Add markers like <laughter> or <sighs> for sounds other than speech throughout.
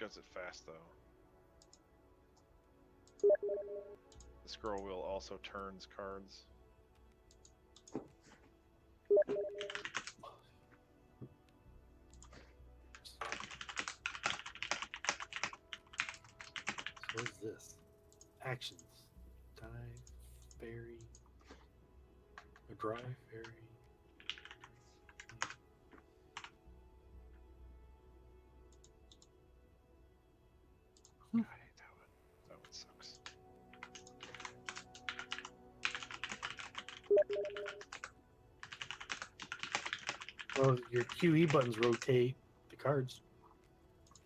does it fast though. The scroll wheel also turns cards. What is this? Actions. Dive, ferry, a drive, ferry. Well, your QE buttons rotate the cards.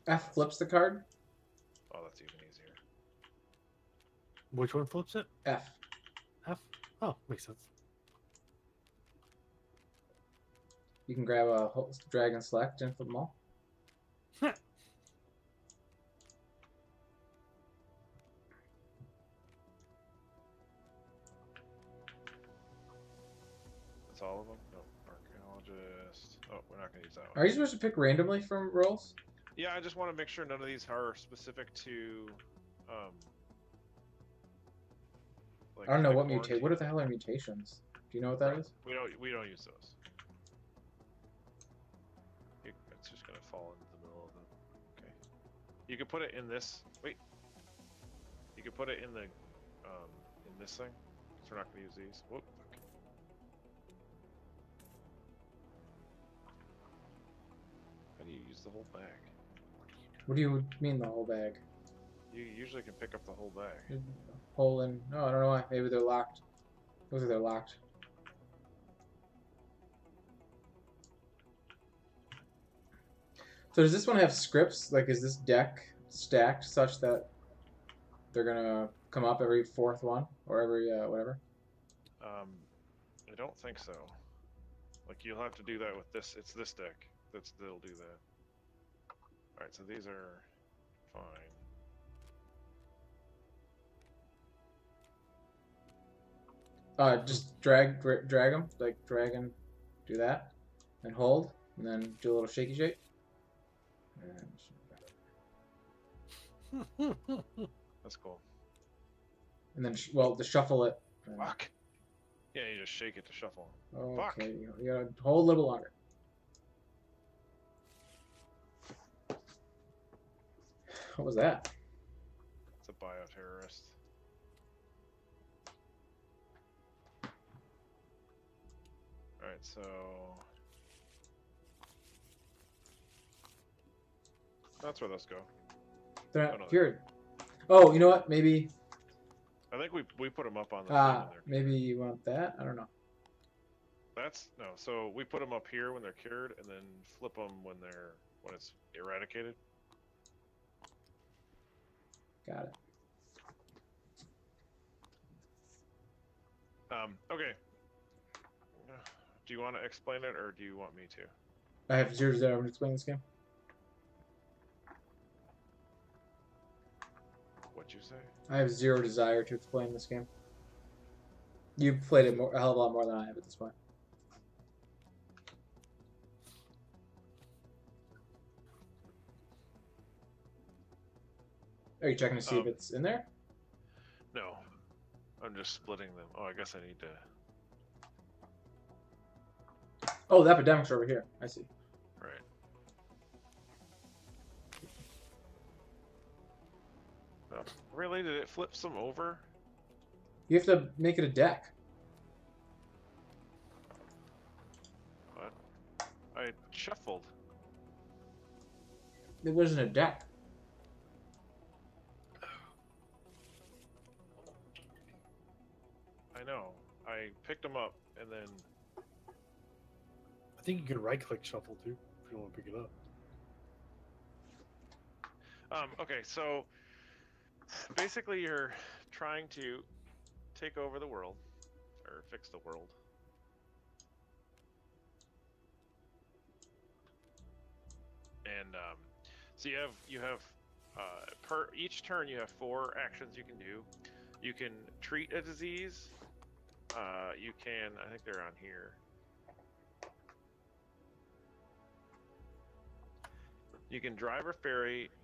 F flips the card. Oh, that's even easier. Which one flips it? F. F. Oh, makes sense. You can grab a ho- drag and select and flip them all. <laughs> we're not gonna use that one. Are you supposed to pick randomly from rolls? Yeah, I just want to make sure none of these are specific to. Um, like, I don't know like what mutate. What the hell are mutations? Do you know what that Right. is? We don't. We don't use those. It's just gonna fall into the middle of the. Okay. You could put it in this. Wait. You could put it in the, um, in this thing. Cause we're not gonna use these. Whoop. The whole bag? What do you mean the whole bag? You usually can pick up the whole bag. Hole in. No, I don't know why. Maybe they're locked. Looks like they're locked. So does this one have scripts? Like, is this deck stacked such that they're gonna come up every fourth one or every uh, whatever? Um, I don't think so. Like you'll have to do that with this. It's this deck that's that'll do that. All right, so these are fine. Uh, just drag, dra- drag them, like drag and do that, and hold, and then do a little shaky shake. And, <laughs> That's cool. and then, sh- well, to shuffle it. and- Fuck. Yeah, you just shake it to shuffle. Okay, you, you gotta hold a little longer. What was that? It's a bioterrorist. All right, so that's where those go. They're Oh, not no. cured. Oh, you know what? Maybe, I think we we put them up on the. Uh, when maybe you want that. I don't know. That's no. So we put them up here when they're cured, and then flip them when they're when it's eradicated. Got it. Um. Okay. Do you want to explain it, or do you want me to? I have zero zero. I'm explain this game. What'd you say? I have zero desire to explain this game. You've played it more, a hell of a lot more than I have at this point. Are you checking to see if Um, it's in there? No. I'm just splitting them. Oh, I guess I need to. Oh, the epidemics are over here. I see. Right. Oh, really? Did it flip some over? You have to make it a deck. What? I shuffled. It wasn't a deck. I know. I picked them up and then. I think you can right click shuffle too if you want to pick it up. Um, okay, so basically you're trying to take over the world or fix the world. And um, so you have you have uh, per each turn you have four actions you can do. You can treat a disease. Uh, you can I think they're on here. You can drive a ferry,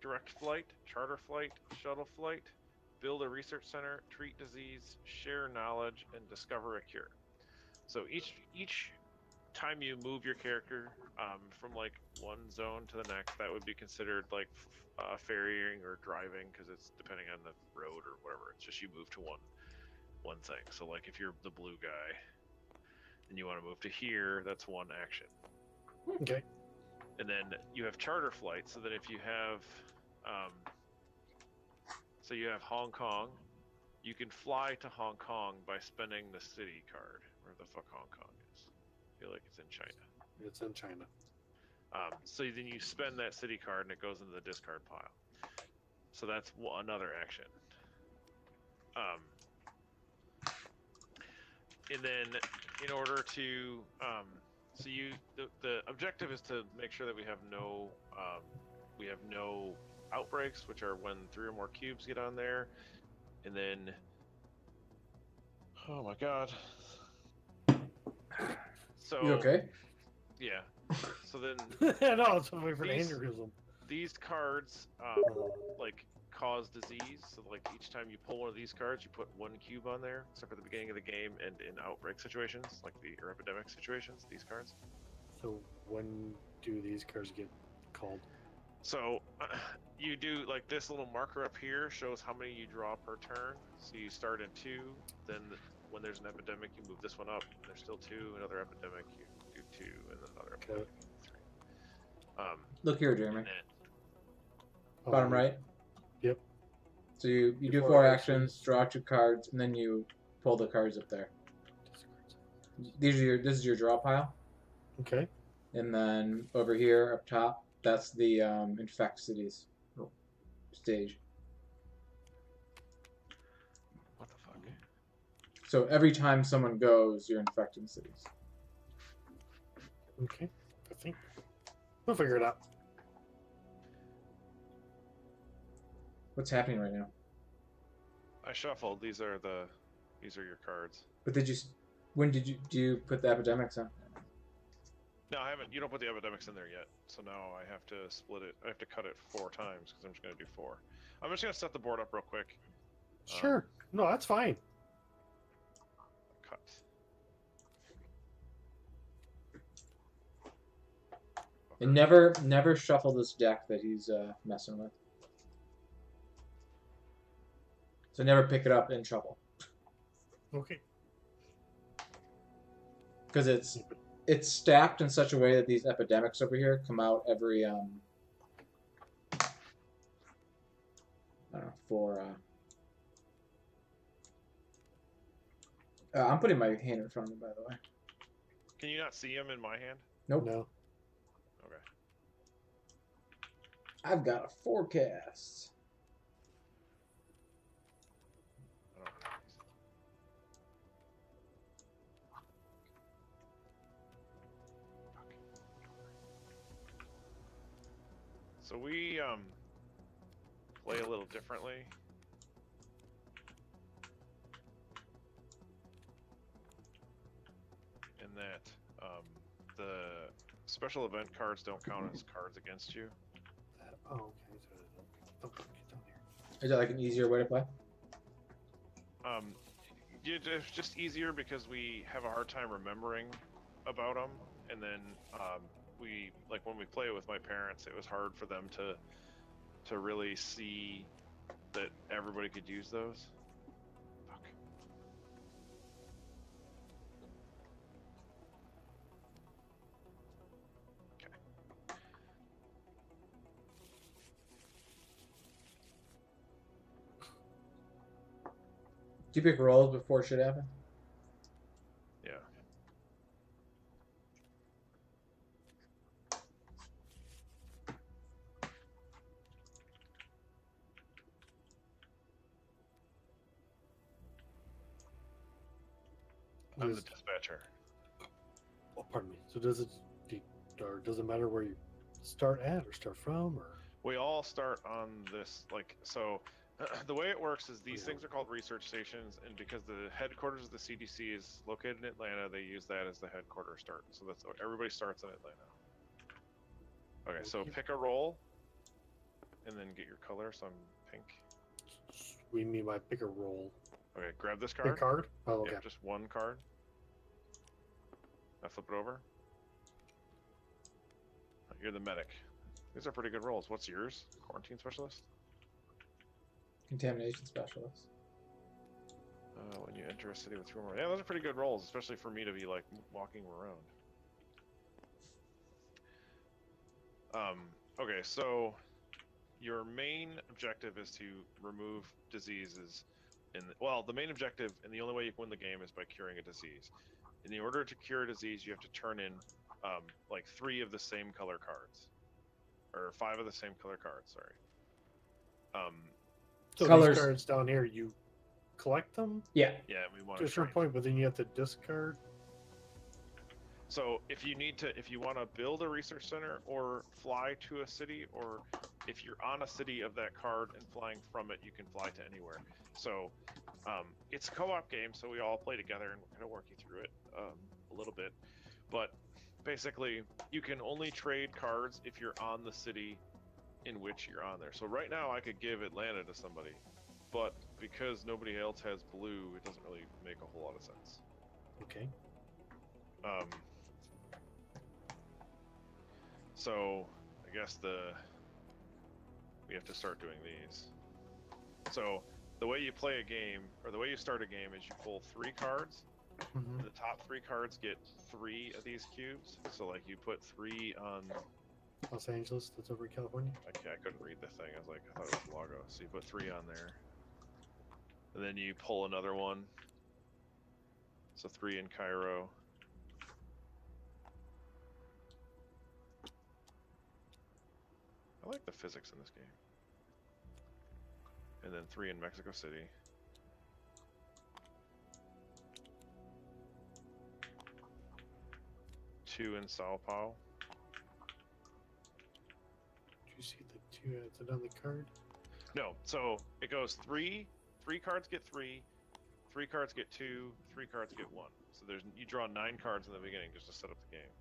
direct flight, charter flight, shuttle flight, build a research center, treat disease, share knowledge, and discover a cure. So each each time you move your character um, from like one zone to the next, that would be considered like uh, ferrying or driving because it's depending on the road or whatever. It's just you move to one one thing. So like if you're the blue guy and you want to move to here, that's one action. Okay. And then you have charter flights. So that if you have, um, so you have Hong Kong, you can fly to Hong Kong by spending the city card. Where the fuck Hong Kong is? I feel like it's in China. It's in China. Um, so then you spend that city card and it goes into the discard pile. So that's another action. Um, and then in order to, um, so you, the, the objective is to make sure that we have no, um, we have no outbreaks, which are when three or more cubes get on there, and then, oh my god. So You okay? yeah. So then no, it's wait for an These- aneurysm. these cards um, like cause disease. So like each time you pull one of these cards, you put one cube on there, except for the beginning of the game and in outbreak situations, like the or epidemic situations. These cards. So when do these cards get called? So <clears throat> you do like this little marker up here shows how many you draw per turn. So you start in two, then when there's an epidemic, you move this one up. And there's still two. Another epidemic, you do two, and then another Okay. epidemic, three. Um, Look here, Jeremy. and then Oh, Bottom right. Yep. So you, you do Four four actions. actions, draw two cards, and then you pull the cards up there. These are your this is your draw pile, Okay. and then over here up top, that's the um, infect cities stage. what the fuck? So every time someone goes, you're infecting cities. Okay. I think we'll figure it out. What's happening right now? I shuffled. These are the these are your cards. But did you? When did you do you put the epidemics on? No, I haven't. You don't put the epidemics in there yet. So now I have to split it. I have to cut it four times because I'm just going to do four. I'm just going to set the board up real quick. Um, Sure. No, that's fine. Cut. And never never shuffle this deck that he's uh, messing with. So never pick it up in trouble. Okay. because it's it's stacked in such a way that these epidemics over here come out every um I don't know for uh, uh I'm putting my hand in front of me by the way. Can you not see him in my hand? Nope. No. Okay. I've got a forecast. So we um play a little differently. In that um, the special event cards don't count as cards against you. Oh, okay. So, okay, get down here. Is that like an easier way to play? Um, it's just easier because we have a hard time remembering about them, and then um, we like when we play it with my parents, it was hard for them to to really see that everybody could use those. Fuck. Okay. Do you pick rolls before shit happen? Oh, pardon me. So does it, or does it matter where you start at or start from, or We all start on this, like, so <clears throat> the way it works is these oh, Yeah. things are called research stations, and because the headquarters of the CDC is located in Atlanta, they use that as the headquarters start. So that's everybody starts in Atlanta. Okay, so pick a role. and then get your color. So I'm pink. We mean by pick a roll. Okay, grab this Pick card. card? Oh, okay. Just one card. Now flip it over. You're the medic. These are pretty good roles. What's yours? Quarantine specialist. Contamination specialist. Uh, when you enter a city with two more. Yeah, those are pretty good roles, especially for me to be like walking around. Um, okay, so your main objective is to remove diseases. In the, well, the main objective and the only way you can win the game is by curing a disease. In order to cure a disease, you have to turn in um, like three of the same color cards, or five of the same color cards. Sorry. Um, So Colors. these cards down here, you collect them Yeah. yeah, we want to a to certain point, but then you have to discard. So if you need to, if you want to build a research center or fly to a city, or if you're on a city of that card and flying from it, you can fly to anywhere. So um, it's a co-op game, so we all play together and kind of work you through it um, a little bit. But basically, you can only trade cards if you're on the city in which you're on there. So right now, I could give Atlanta to somebody, but because nobody else has blue, it doesn't really make a whole lot of sense. Okay. Um, so I guess the we have to start doing these. So the way you play a game, or the way you start a game, is you pull three cards. Mhm. The top three cards get three of these cubes. So like you put three on. Los Angeles, that's over in California. Okay, I couldn't read the thing. I was like, I thought it was Lago. So you put three on there, and then you pull another one. So three in Cairo. I like the physics in this game. And then three in Mexico City. Two in Sao Paulo. Do you see the two ads on the card? No, so it goes three. Three cards get three. Three cards get two. Three cards get one. So there's you draw nine cards in the beginning just to set up the game.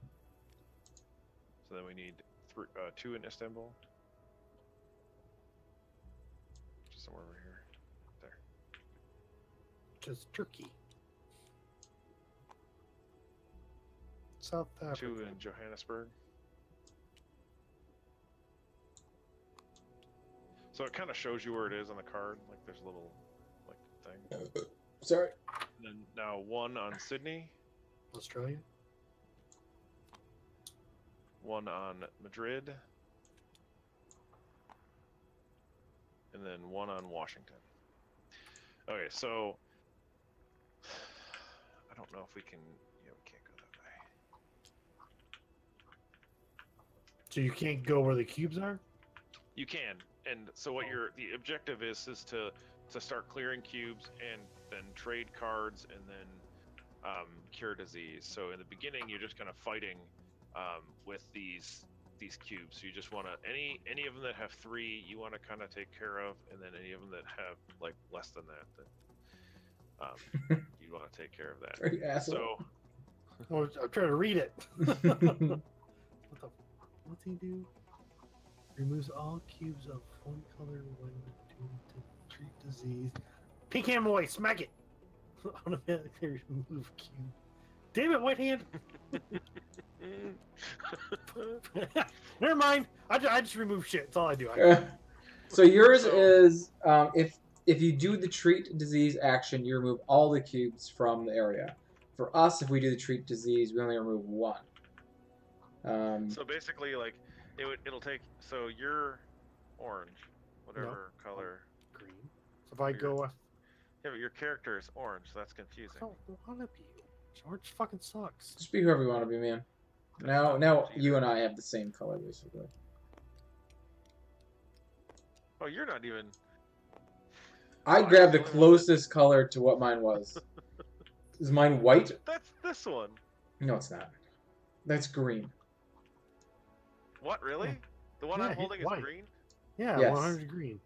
So then we need three, uh, two in Istanbul. Somewhere over here. There. Just Turkey. South Africa. Two in Johannesburg. So it kind of shows you where it is on the card. Like there's a little like thing. Uh, uh, sorry. And then now one on Sydney. Australia. one on Madrid, and then one on Washington. Okay, so <sighs> I don't know if we can. Yeah, we can't go that way. So you can't go where the cubes are. You can, and so what Oh. your the objective is is to to start clearing cubes and then trade cards and then um, cure disease. So in the beginning, you're just kind of fighting um, with these these cubes. So you just want to any any of them that have three, you want to kind of take care of, and then any of them that have like less than that, that um, <laughs> you want to take care of that. So Oh, I'm trying to read it. <laughs> <laughs> what the? What's he do? Removes all cubes of one color when due to treat disease. Pink hand boy, smack it. Automatically remove cube. Damn it, white hand. <laughs> Never mind. I, ju- I just remove shit. That's all I do. I, Uh, so yours is um, if if you do the treat disease action, you remove all the cubes from the area. For us, if we do the treat disease, we only remove one. Um, so basically, like it would it'll take. So you're orange, whatever color. green. So if I go, uh, Yeah, but your character is orange, so that's confusing. I don't want to be. Orange fucking sucks. just be whoever you want to be, man. That's Now, now you and I have the same color, basically. Oh, you're not even. I Oh, grabbed the was the only one that- closest color to what mine was. <laughs> Is mine white? That's this one. No, it's not. That's green. What really? Yeah. The one Yeah, I'm holding is white. green. Yeah, Yes. 100 green.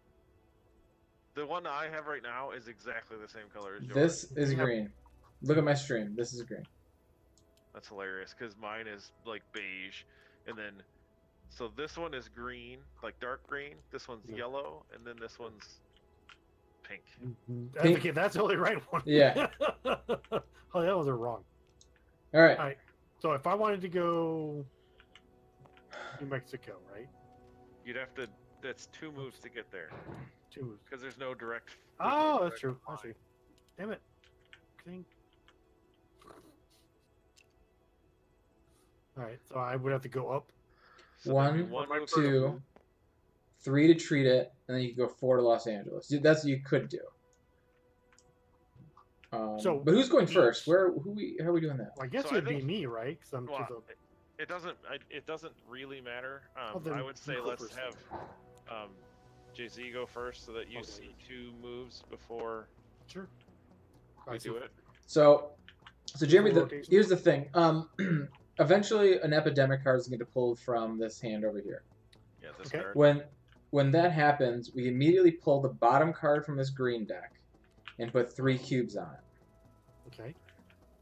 The one I have right now is exactly the same color as yours. This is green. Look at my stream. This is green. That's hilarious because mine is like beige, and then So this one is green, like dark green. This one's Yeah. yellow, and then this one's pink. Mm-hmm. Advocate, that's the only right one. Yeah. <laughs> oh, that was a wrong. All right. Alright. So if I wanted to go New Mexico, right? You'd have to. That's two moves to get there Two moves. because there's no direct. there's no Oh, that's direct true. I line. see. Damn it. Thing. Alright, so I would have to go up. So there'd be One, one move two, three to treat it, and then you can go four to Los Angeles. That's what you could do. Um, So, but who's going first? Where? Who? We? How are we doing that? Well, I guess So it'd be think- me, right? Because I'm Well, to the. It doesn't. I, it doesn't really matter. Um, Oh, I would say let's first. have um, JZ go first so that you Okay. see two moves before Sure. we I see. do it. So, so Jeremy, the, here's the thing. Um, <clears throat> eventually, an epidemic card is going to pull from this hand over here. Yeah, this Okay. card. When when that happens, we immediately pull the bottom card from this green deck and put three cubes on it. Okay.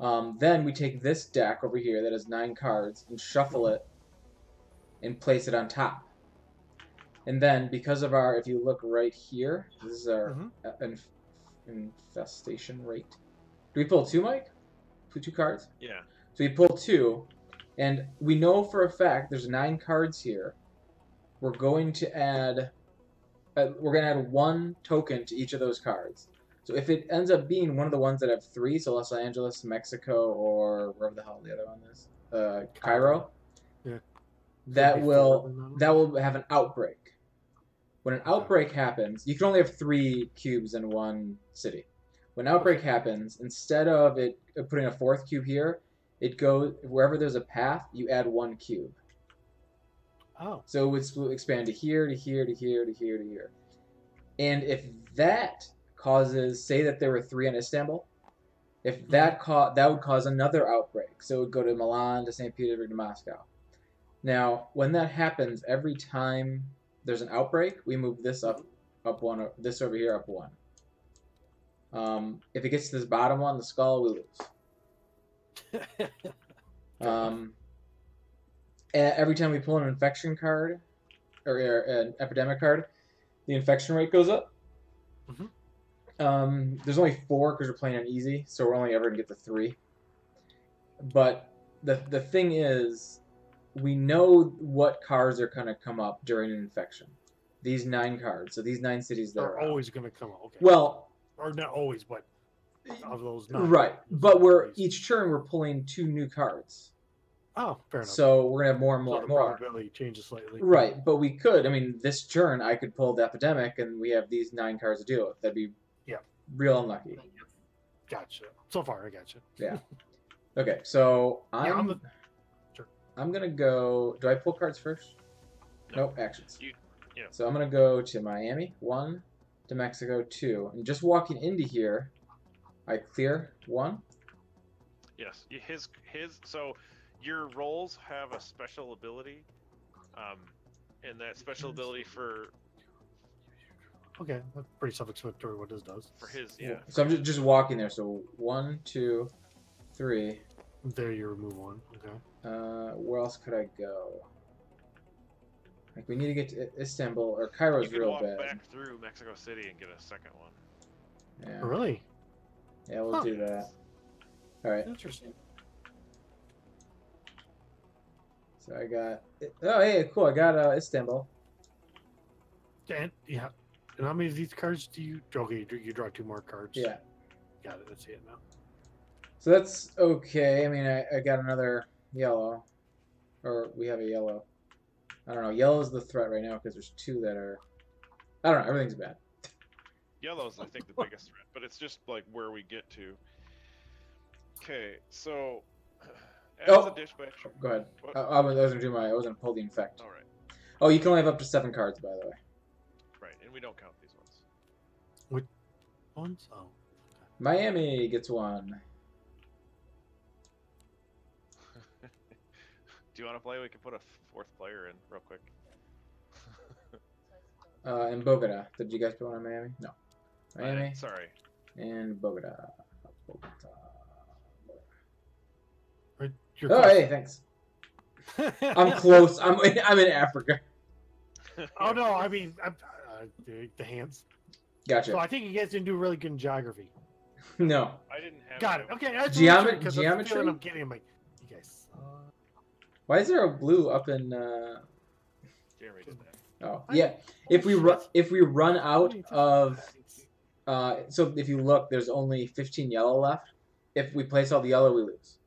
Um, then we take this deck over here that has nine cards and shuffle it and place it on top. And then, because of our, if you look right here, this is our Mhm. uh, inf- infestation rate. Do we pull two, Mike? Pull two cards? Yeah. So we pull two, and we know for a fact there's nine cards here. We're going to add, uh, we're going to add one token to each of those cards. So if it ends up being one of the ones that have three, so Los Angeles, Mexico, or wherever the hell the other one is, uh, Cairo, Yeah. that will that will have an outbreak. When an outbreak happens, you can only have three cubes in one city. When outbreak happens, instead of it uh, putting a fourth cube here, it goes wherever there's a path. You add one cube, Oh. so it would expand to here, to here, to here, to here, to here. And if that causes, say that there were three in Istanbul, if that ca- that would cause another outbreak. So it would go to Milan, to St. Petersburg, to Moscow. Now, when that happens, every time there's an outbreak, we move this up, up one, this over here up one. Um, if it gets to this bottom one, the skull, we lose. <laughs> Um, every time we pull an infection card, or, or an epidemic card, the infection rate goes up. Mhm. Um, there's only four because we're playing on easy, so we're only ever gonna get the three. But the the thing is, we know what cards are gonna come up during an infection. These nine cards, so these nine cities that are out. always going to come up. Okay. well, or not always, but of those nine. right. But we're each turn we're pulling two new cards, Oh, fair enough. so we're gonna have more and more the and more. probability changes slightly. Right, but we could. I mean, this turn I could pull the epidemic, and we have these nine cards to deal with. That'd be Yeah. real unlucky. Gotcha. So far, I gotcha. Yeah. Okay, so I'm Yeah, I'm, I'm gonna go. Do I pull cards first? No. Nope, actions. You- yeah. So I'm gonna go to Miami one, to Mexico two, and just walking into here, I clear one. Yes. His his. So your roles have a special ability, um, and that special ability for Okay, that's pretty self-explanatory what this does. for his yeah. So I'm just, just walking there. So one, two, three. There you remove one. Okay. Uh, where else could I go? Like we need to get to Istanbul or Cairo's You can real walk bad. back through Mexico City and get a second one. Yeah, Oh, really? Yeah, we'll Huh. do that. All right. Interesting. So I got. Oh, hey, cool! I got uh, Istanbul. And yeah. And how many of these cards do you? Okay, you, draw- two more cards. Yeah. Got it. I see it now. So that's okay. I mean, I, I got another yellow, or we have a yellow. I don't know. Yellow is the threat right now because there's two that are. I don't know. Everything's bad. Yellow's, I think, the <laughs> biggest threat, but it's just like where we get to. Okay, so <sighs> as Oh. a dispatcher, Go ahead. What? I, I was I gonna do my. I was gonna pull the infect. all right, Oh, you can only have up to seven cards, by the way. right, and we don't count these ones. Which Ones? Oh. Miami gets one. <laughs> Do you want to play? We can put a fourth player in real quick. <laughs> Uh, and Bogota. Did you guys put one on Miami? No. I- Miami sorry. and Bogota. Bogota. Right, your Oh, question. hey, thanks. <laughs> I'm close. I'm <laughs> I'm in Africa. <laughs> oh no, I mean I'm, uh, the, the hands. Gotcha. So I think you guys didn't do really good in geography. no. I didn't have. Got it. Okay. I just Geomet- wanted to- 'cause that's geometry? I'm getting. I'm like, you guys. suck. Why is there a blue up in? uh Jeremy did that. Oh yeah. If we run if we run out What are you of talking uh so if you look, there's only 15 yellow left. If we place all the yellow, we lose.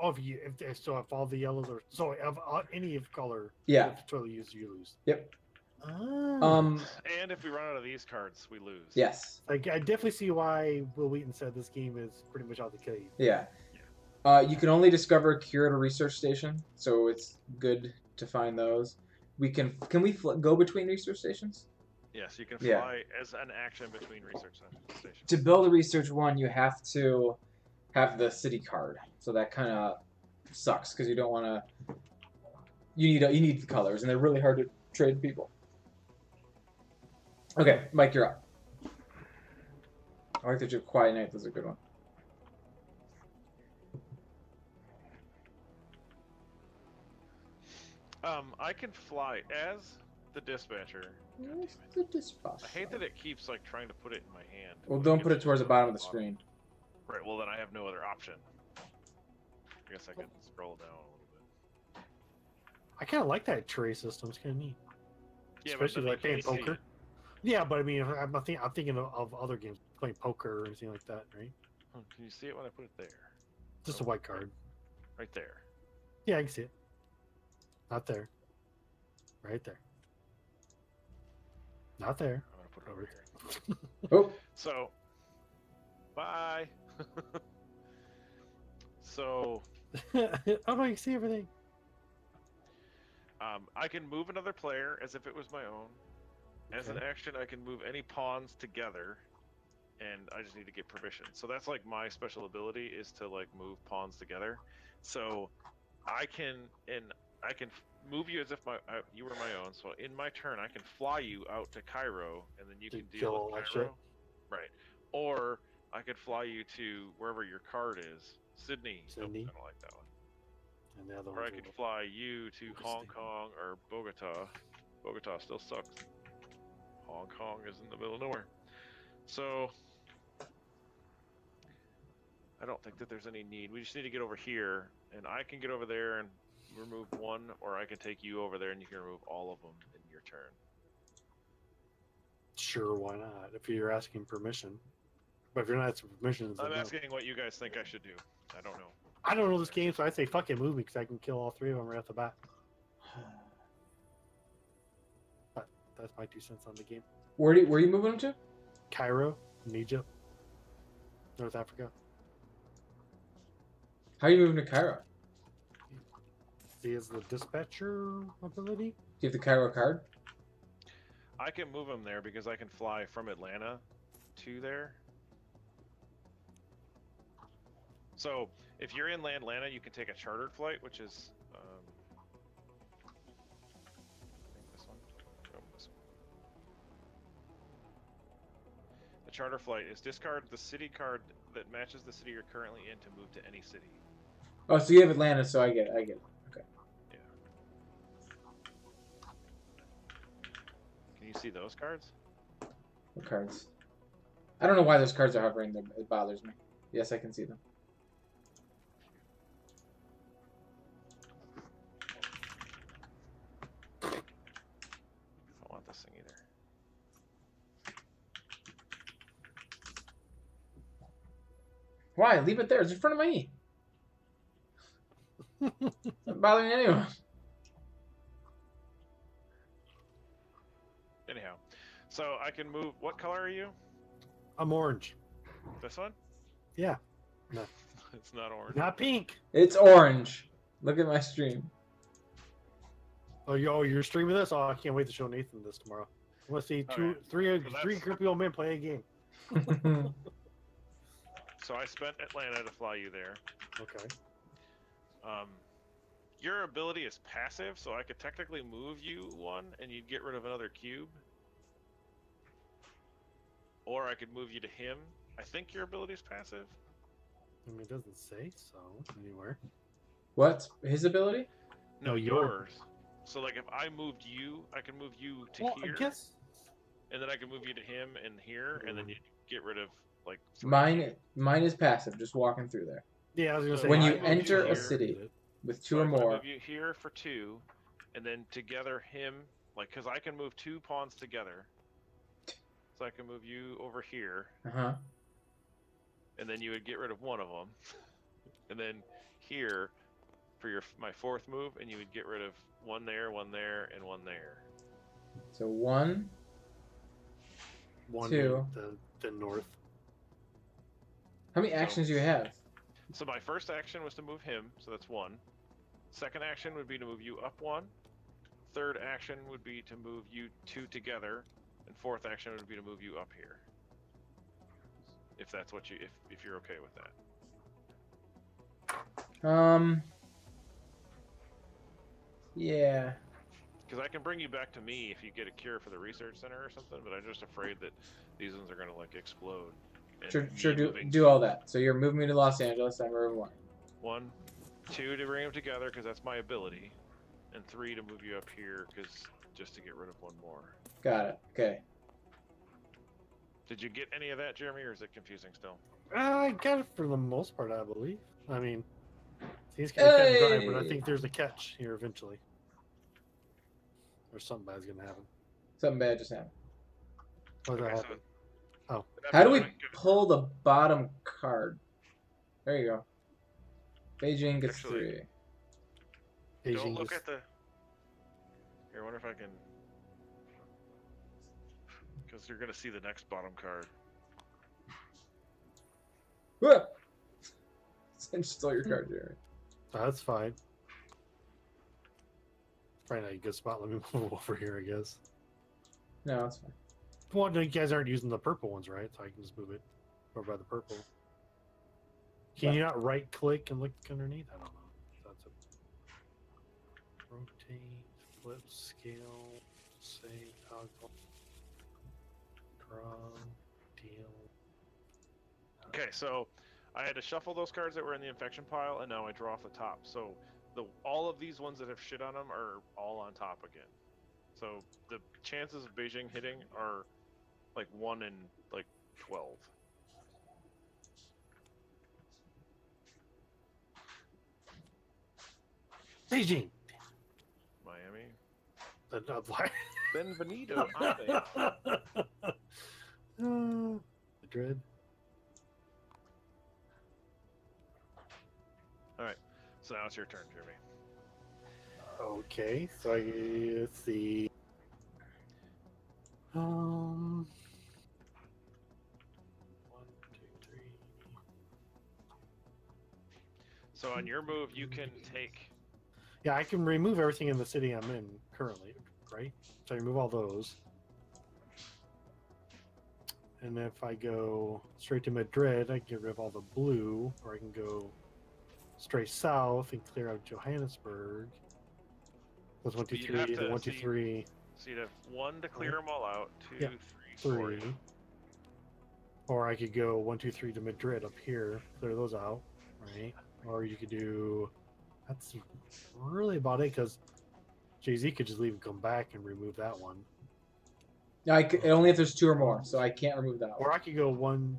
Oh, if you if, if so, if all the yellows are so if uh, any of color, Yeah. if totally used, you lose. Yep. Ah. Um. And if we run out of these cards, we lose. Yes. like I definitely see why Wil Wheaton said this game is pretty much out to kill you. Yeah. Uh, you can only discover a cure at a research station, so it's good to find those. We can can we fl- go between research stations? Yes, you can Yeah. fly as an action between research stations. To build a research one, you have to have the city card, so that kind of sucks because you don't want to. You need you need the colors, and they're really hard to trade people. Okay, Mike, you're up. I like that your quiet night was a good one. Um, I can fly as the dispatcher. Where's the dispatch? I hate that it keeps like trying to put it in my hand. Well, don't put it towards the bottom of the screen. Right. Well, then I have no other option. I guess I could scroll down a little bit. I kind of like that tray system. It's kind of neat, Yeah, especially then like playing poker. it. Yeah, but I mean, I'm, think, I'm thinking of, of other games, playing poker or anything like that, right? Hmm, Can you see it when I put it there? Just a white card. Right there. Yeah, I can see it. Not there. Right there. Not there. I'm gonna put it over here. Oh, <laughs> So, bye. <laughs> so, <laughs> oh no, you can see everything. um, I can move another player as if it was my own. As an action, I can move any pawns together, and I just need to get permission. So that's like my special ability is to like move pawns together. So I can and I can f- move you as if my uh, you were my own. So in my turn, I can fly you out to Cairo, and then you To can deal with Cairo. shit? Right. Or I could fly you to wherever your card is, Sydney. Nope, Sydney. I don't like that one. And the other Or I could fly you to Hong Kong or Bogota. Bogota still sucks. Hong Kong is in the middle of nowhere. So I don't think that there's any need. We just need to get over here, and I can get over there and remove one, or I can take you over there and you can remove all of them in your turn. Sure, why not? If you're asking permission. But if you're not asking permission, I'm no. asking what you guys think I should do. I don't know. I don't know this game, so I say fuck it, move me because I can kill all three of them right off the bat. <sighs> But that's my two cents on the game. where do you, where are you moving them to? Cairo, in Egypt, North Africa. How are you moving to Cairo? He has the dispatcher ability. Do you have the Cairo card? I can move him there because I can fly from Atlanta to there. So if you're in Atlanta, you can take a chartered flight, which is um, I this one. Oh, this one. The charter flight is discard the city card that matches the city you're currently in to move to any city. Oh, so you have Atlanta, so I get it. I get it. You see those cards? What cards? I don't know why those cards are hovering. Them. It bothers me. Yes, I can see them. I don't want this thing either. Why? Leave it there. It's in front of my knee. <laughs> It's not bothering anyone. So I can move. What color are you? I'm orange, This one? Yeah. No. <laughs> it's not orange. not pink. It's orange. Look at my stream. Oh, you, oh, you're streaming this? Oh, I can't wait to show Nathan this tomorrow. I want to see two, Alright. three, So three creepy old men play a game. <laughs> So I spent Atlanta to fly you there. Okay. Um, your ability is passive, so I could technically move you one, and you'd get rid of another cube. Or I could move you to him. I think your ability is passive. I mean, it doesn't say so anywhere. What? his ability? No, No, your- yours. So like if I moved you, I can move you to Well, here, I guess. and then I can move you to him and here, and then you get rid of like three. Mine mine is passive, just walking through there. Yeah, I was gonna So say. When I you moved enter here. a city with So two or I'm gonna more, Move you here for two, and then together him like because I can move two pawns together. So I can move you over here, uh huh. and then you would get rid of one of them, and then here for your my fourth move, and you would get rid of one there, one there, and one there. So one, One Two. The, the north. how many actions do you have? So my first action was to move him, so that's one. Second action would be to move you up one. Third action would be to move you two together, and fourth action would be to move you up here. If that's what you if if you're okay with that. Um. Yeah. Because I can bring you back to me if you get a cure for the research center or something, but I'm just afraid that these ones are gonna like explode. Sure, sure. Do do all that. So you're moving me to Los Angeles. I'm moving one. One, two to bring them together because that's my ability, and three to move you up here because just to get rid of one more. Got it. Okay. Did you get any of that, Jeremy, or is it confusing still? Uh, I got it for the most part, I believe. I mean, he's kind of cut and dry, but I think there's a catch here eventually. Or something bad's gonna happen. Something bad just happened. What Okay, oh. that so- happen? How do we pull the bottom card? There you go. Beijing gets Actually- three. Don't look is- at the. Here, I wonder if I can. Because you're gonna see the next bottom card. Whoa! Since stole your card, Jeremy. Uh, that's fine. Probably not a good spot. Let me <laughs> move over here, I guess. No, it's fine. Well, no, you guys aren't using the purple ones, right? So I can just move it over by the purple. Can you not right click and look underneath? I don't know. That's a rotate, flip, scale, save, toggle, draw, deal. Okay, so I had to shuffle those cards that were in the infection pile, and now I draw off the top. So the all of these ones that have shit on them are all on top again. So the chances of Beijing hitting are like one in like twelve. Beijing. Miami. <laughs> The not why. Benvenido. Ave. <laughs> Uh, Madrid. So now it's your turn, Jeremy. Okay, so I, let's see. Um, one, two, three. So on your move, you can take. Yeah, I can remove everything in the city I'm in currently, right? So I remove all those. And if I go straight to Madrid, I can get rid of all the blue, or I can go straight south and clear out Johannesburg. That's one, two, three, the to one, two, see- three, So you'd have one to clear them all out, two, Yeah, three, four. three. Or I could go one, two, three to Madrid up here, clear those out, right? Or you could do. That's really about it because Jay Z could just leave and come back and remove that one. No, I c- only if there's two or more, so I can't remove that Or one. I could go one,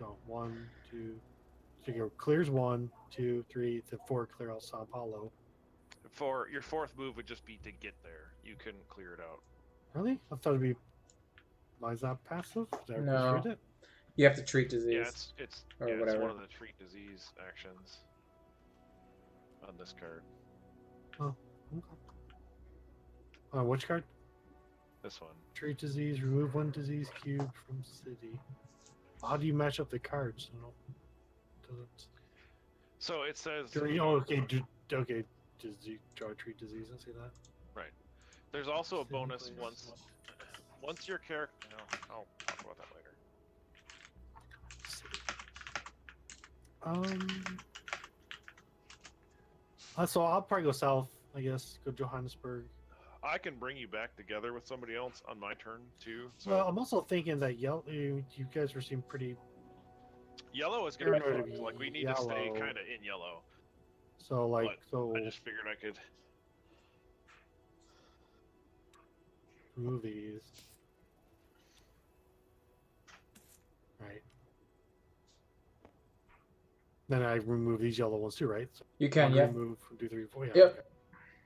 no, one, two. So you go clears one, two, three, to four, clear out Sao Paulo. For your fourth move would just be to get there. You couldn't clear it out. Really? I thought it'd be. Mine's not passive? Did I No. it? You have to treat disease. Yeah, it's it's Or yeah, it's one of the treat disease actions on this card. Oh, okay. Uh, which card? This one. Treat disease, remove one disease cube from city. How do you match up the cards? Don't, doesn't. So it says you- oh, okay, do, okay. Does you draw treat disease? I see that. Right. There's also a bonus plays once once your character. No, I'll talk about that later. Um. Uh, so I'll probably go south. I guess go Johannesburg. I can bring you back together with somebody else on my turn too. So Well, I'm also thinking that yellow. You, you guys were seem pretty. yellow is gonna be You're be Like we need to stay kind of in yellow. So like What? so I just figured I could. remove these. Right. Then I remove these yellow ones too, right? So You can, one yeah. remove from two, three, four. Yeah. Yep. okay.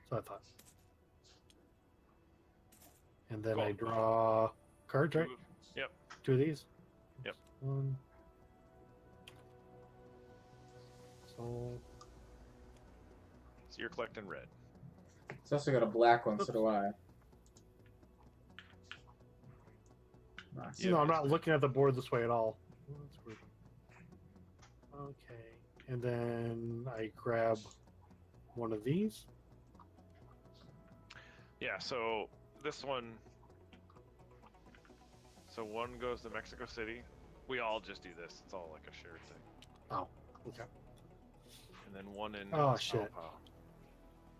So I thought. And then I Cool. draw cards, right? Yep. Two of these. Yep. One. So So you're collecting red. It's also got a black one, so do I. Nice. Yeah, no, I'm not looking at the board this way at all. Well, that's weird. Okay, and then I grab one of these. Yeah. So this one. So one goes to Mexico City. We all just do this. It's all like a shared thing. Oh, okay. And then one in. Oh, shit. Paulo.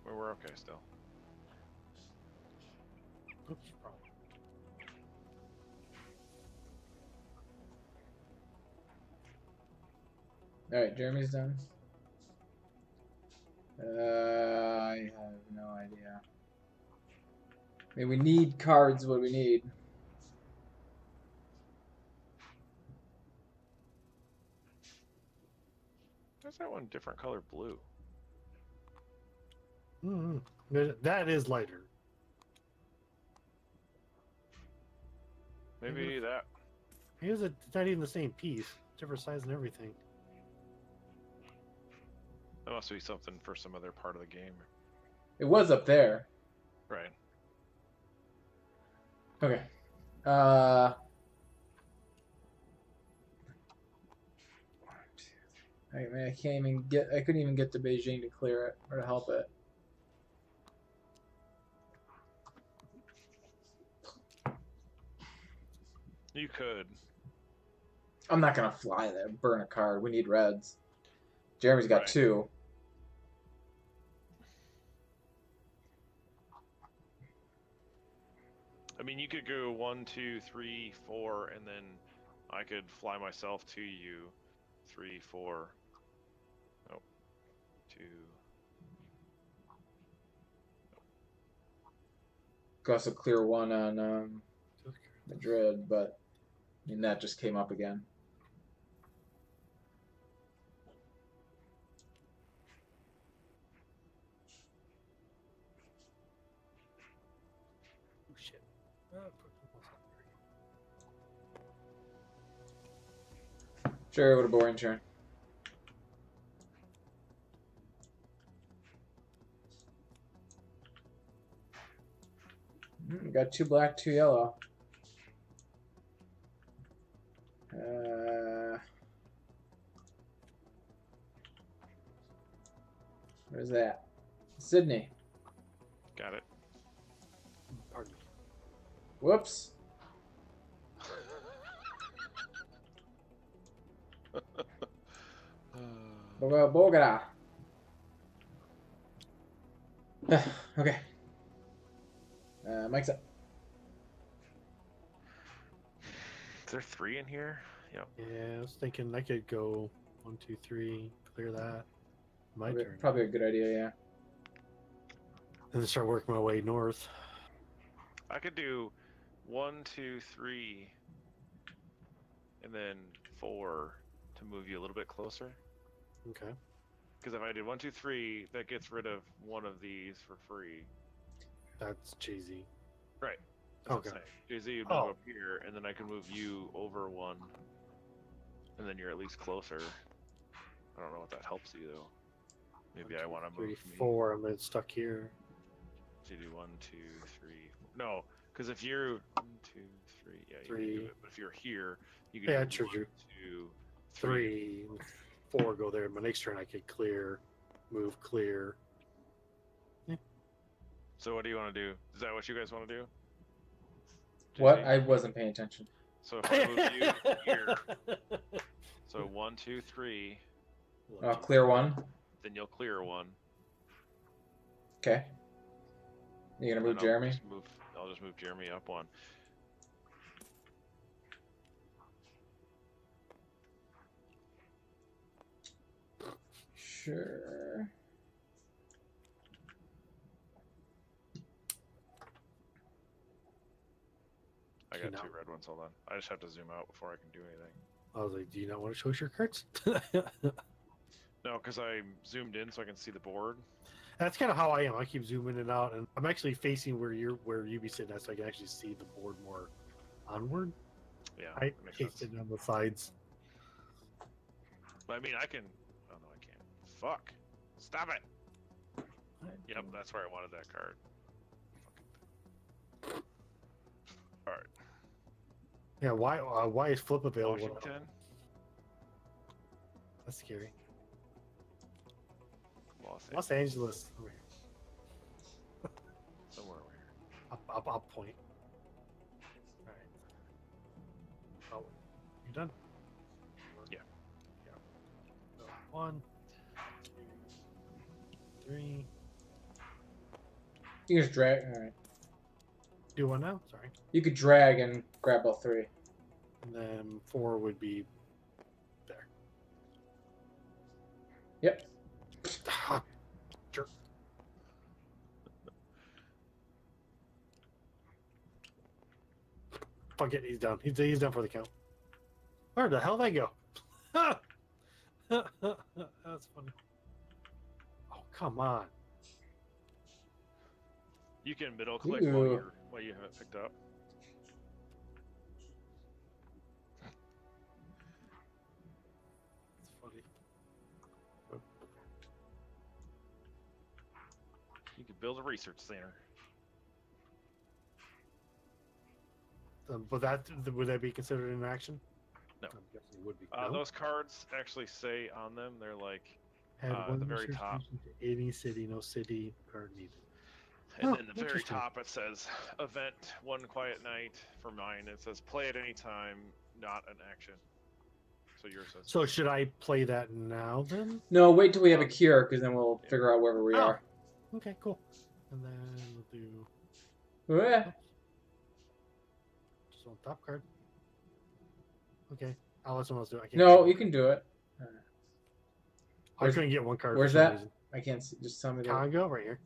Where we're okay still. Oops. wrong. All right, Jeremy's done. Uh, I have no idea. I mean, we need cards. What we need? Where's that one different color blue? Mhm. That- That is lighter. Maybe that. Here's a, it's not even the same piece. Different size and everything. That must be something for some other part of the game. It was up there. Right. Okay. Uh. I mean, I can't even get. I couldn't even get to Beijing to clear it or to help it. You could. I'm not gonna fly there. Burn a card. We need reds. Jeremy's got Right. two. I mean, you could go one, two, three, four, and then I could fly myself to you. Three, four. Two. Could also clear one on um, Madrid, but I mean that just came up again. Oh shit. Put the ones up there. Sure, what a boring turn. Hmm, got two black, two yellow. Uh, where's that? Sydney. Got it. Pardon. Whoops. <laughs> Boga- Bogota. <sighs> okay. Uh, Mike's up. Is there three in here? Yep. Yeah, I was thinking I could go one, two, three, clear that. My Probably, turn. probably a good idea, yeah. And then start working my way north. I could do one, two, three, and then four to move you a little bit closer. Okay. Because if I did one, two, three, that gets rid of one of these for free. That's cheesy. Right. That's Okay. I'm. Jay-Z would move Oh. up here, and then I can move you over one, and then you're at least closer. I don't know what that helps you though. Maybe I want to Three, move me. four. I'm then stuck here. So you do one, two, three. No, because if you're one, two, three, yeah, you can do Three. it. But if you're here, you can Yeah, do true, one, true. two, three. Three, four go there. My next turn I could clear, move, clear. So what do you want to do? Is that what you guys want to do? What? JC? I wasn't paying attention. So if I move you here, <laughs> so one, two, three, I'll clear one. then you'll clear one. Okay. You gonna move then I'll Jeremy? just move. I'll just move Jeremy up one. Sure. I got two red ones. Hold on. I just have to zoom out before I can do anything. I was like, do you not want to show us your cards? <laughs> No, because I zoomed in so I can see the board. That's kind of how I am. I keep zooming in and out, and I'm actually facing where you're where you be sitting at, so I can actually see the board more onward. Yeah, I hate sitting on the sides. I mean, I can. Oh no, I can't. Fuck. Stop it. Yep, that's where I wanted that card. Yeah. Why? Uh, why is flip available? Washington. That's scary. Los Los Angeles. Over here. somewhere over here. Up, up, up point. All right. Oh, you done? Yeah. Yeah. So, one, two, three. You can just drag. All right. Do one now. Sorry. You could drag and grab all three. And then four would be there. Yep. Ah, jerk. Fuck it, he's done. He's, he's done for the count. Where the hell did I go? <laughs> That's funny. Oh, come on. You can middle click while you're while you have it picked up. That's funny. You could build a research center. Um, but that would that be considered an action? No. I'm guessing it would be. Uh, no? Those cards actually say on them, they're like, Add uh, one the very top. to any city, no city card needed. And Oh, then the very top it says, "Event one quiet night." For mine, it says, "Play at any time, not an action." So yours says. So should I play that now then? No, wait till we have a cure, because then we'll yeah. figure out wherever we Oh. are. Okay, cool. And then we'll do Yeah. just one top card. Okay, I'll let someone else do it. I can't No, do it. you can do it. I where's- couldn't get one card. where's for some that? reason. I can't see. Just tell me the. Congo, right here.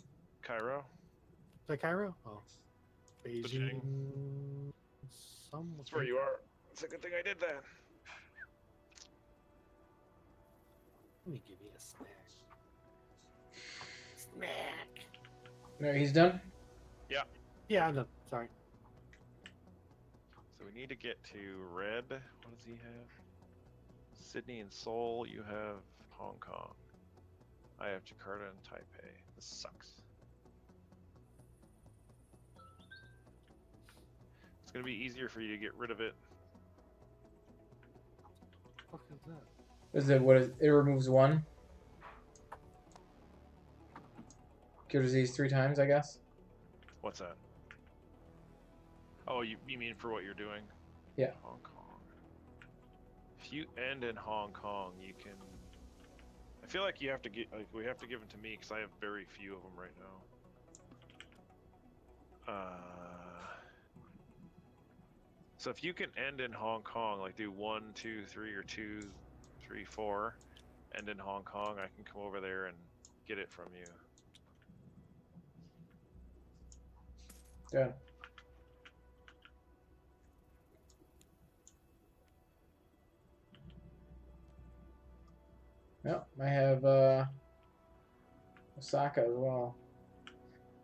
Cairo. Is that Cairo? Oh, Beijing. Beijing. Some. That's where you are. It's a good thing I did that. Let me give you a snack. Snack. No, he's done. Yeah. Yeah, I'm done. Sorry. So we need to get to red. What does he have? Sydney and Seoul. You have Hong Kong. I have Jakarta and Taipei. This sucks. It's gonna be easier for you to get rid of it. What the fuck is that? Is it what is it removes one? Cure disease three times, I guess. What's that? Oh, you, you mean for what you're doing? Yeah. Hong Kong. If you end in Hong Kong, you can. I feel like you have to get like we have to give them to me because I have very few of them right now. Uh. So if you can end in Hong Kong, like do one, two, three, or two, three, four, end in Hong Kong, I can come over there and get it from you. Yeah. Yep, I have uh, Osaka as well.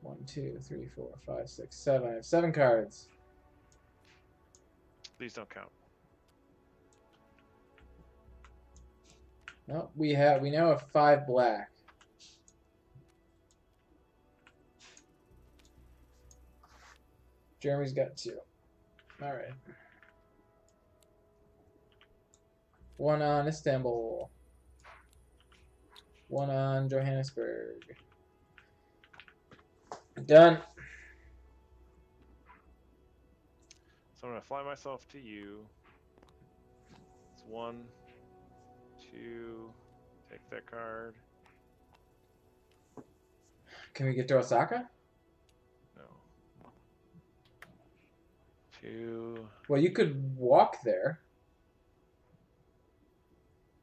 One, two, three, four, five, six, seven. I have seven cards. These don't count. No, we have we now have five black. Jeremy's got two. All right. One on Istanbul. One on Johannesburg. Done. So I'm gonna fly myself to you. It's one, two, take that card. Can we get to Osaka? No. Two. Well, you could walk there.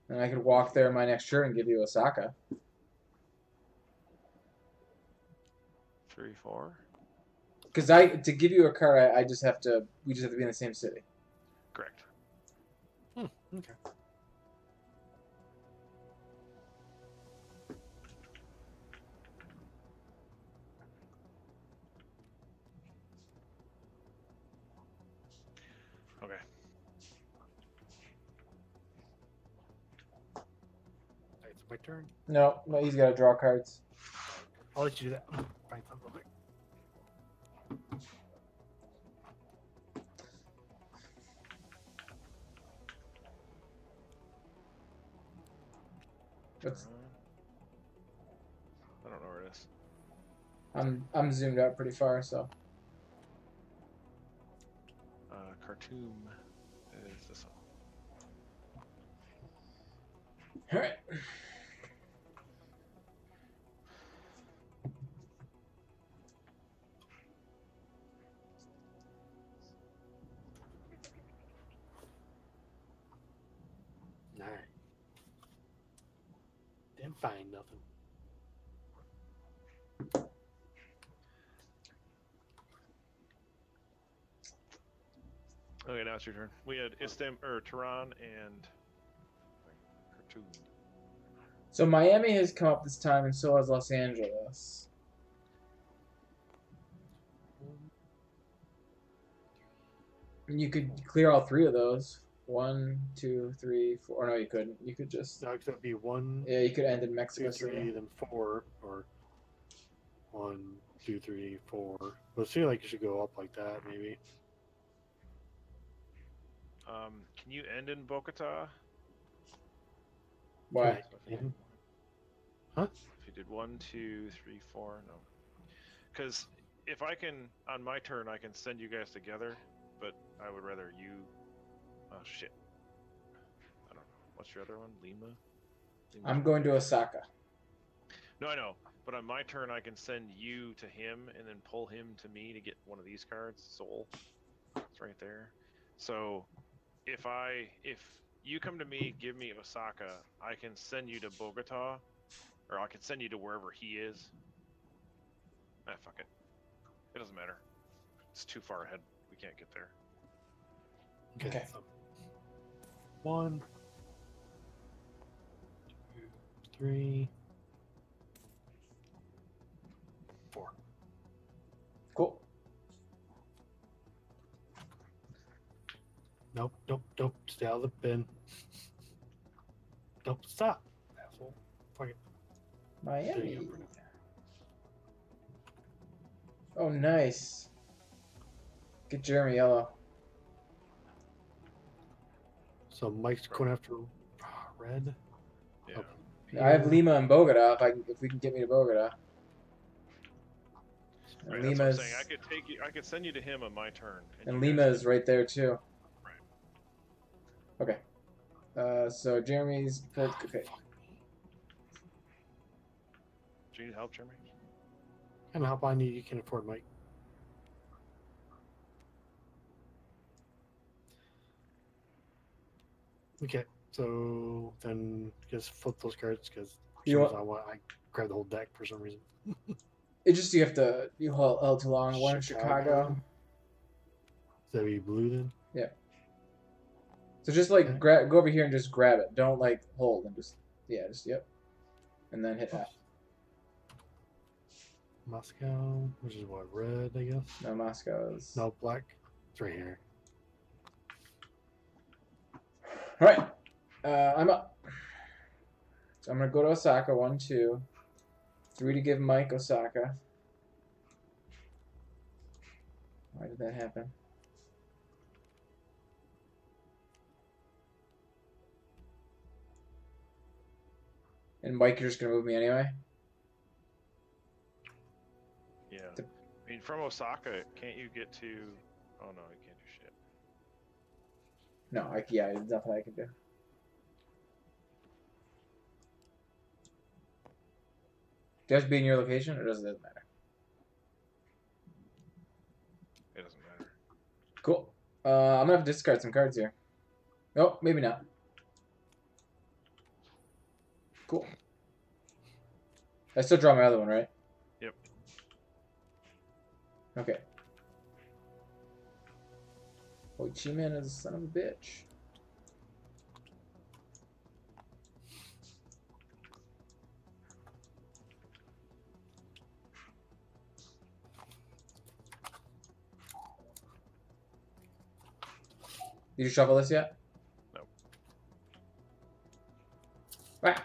And I could walk there in my next turn and give you Osaka. Three, four. Because I to give you a card, I, I just have to. We just have to be in the same city. Correct. Hmm, okay. Okay. It's my turn. No, no, he's got to draw cards. I'll let you do that. What's, I don't know where it is. I'm I'm zoomed out pretty far, so Uh, Khartoum is this one. all right. Find nothing. Okay, now it's your turn. We had Istam or Tehran and Khartoum. So Miami has come up this time, and so has Los Angeles. And You could clear all three of those. One, two, three, four. Or no, you couldn't. You could just. No, 'cause that'd be one, Yeah, you could end in two, Mexico three, City. then four, or one, two, three, four. But it seems like you should go up like that, maybe. Um, can you end in Bogota? Why? Right. So if you. Huh? if you did one, two, three, four, no. Because if I can, on my turn, I can send you guys together, but I would rather you. Oh shit. I don't know. What's your other one? Lima. Lima's I'm going to Osaka. No, I know. But on my turn, I can send you to him and then pull him to me to get one of these cards. Seoul. It's right there. So, if I if you come to me, give me Osaka, I can send you to Bogota, or I can send you to wherever he is. Ah, fuck it. It doesn't matter. It's too far ahead. We can't get there. Okay. So one, two, three, four. Cool. Nope, nope, nope. Stay out of the bin. Nope, stop. Asshole. Fuck it. Miami. Oh, nice. Get Jeremy Yellow. So Mike's going after red. Yeah. I have. Lima and Bogota. If I can, if we can get me to Bogota. And Right, that's what I'm saying. I could take you. I could send you to him on my turn. and you Lima is right there too. Right. Okay. Uh, so Jeremy's pulled. Okay. Do you need help, Jeremy? And help I need you can afford Mike. Okay, so then just flip those cards because You want- I want I grabbed the whole deck for some reason. It just you have to you hold held too long. One in Chicago. Chicago. Does that be blue then? Yeah. So just like Okay. grab, go over here and just grab it. Don't like hold and just yeah, just yep, and then hit F. Moscow, which is what red, I guess. No Moscow's. No black. It's right here. All right. Uh, I'm up. So I'm gonna go to Osaka. One, two, three to give Mike Osaka. Why did that happen? And Mike, you're just gonna move me anyway. Yeah. The- I mean, from Osaka, can't you get to? Oh no, No, I, yeah, there's nothing I can do. Do you have to be in your location, or does it doesn't matter? It doesn't matter. Cool. Uh, I'm gonna have to discard some cards here. Nope, maybe not. Cool. I still draw my other one, right? Yep. Okay. Chi Minh is a son of a bitch. Did you shuffle this yet? No. Right.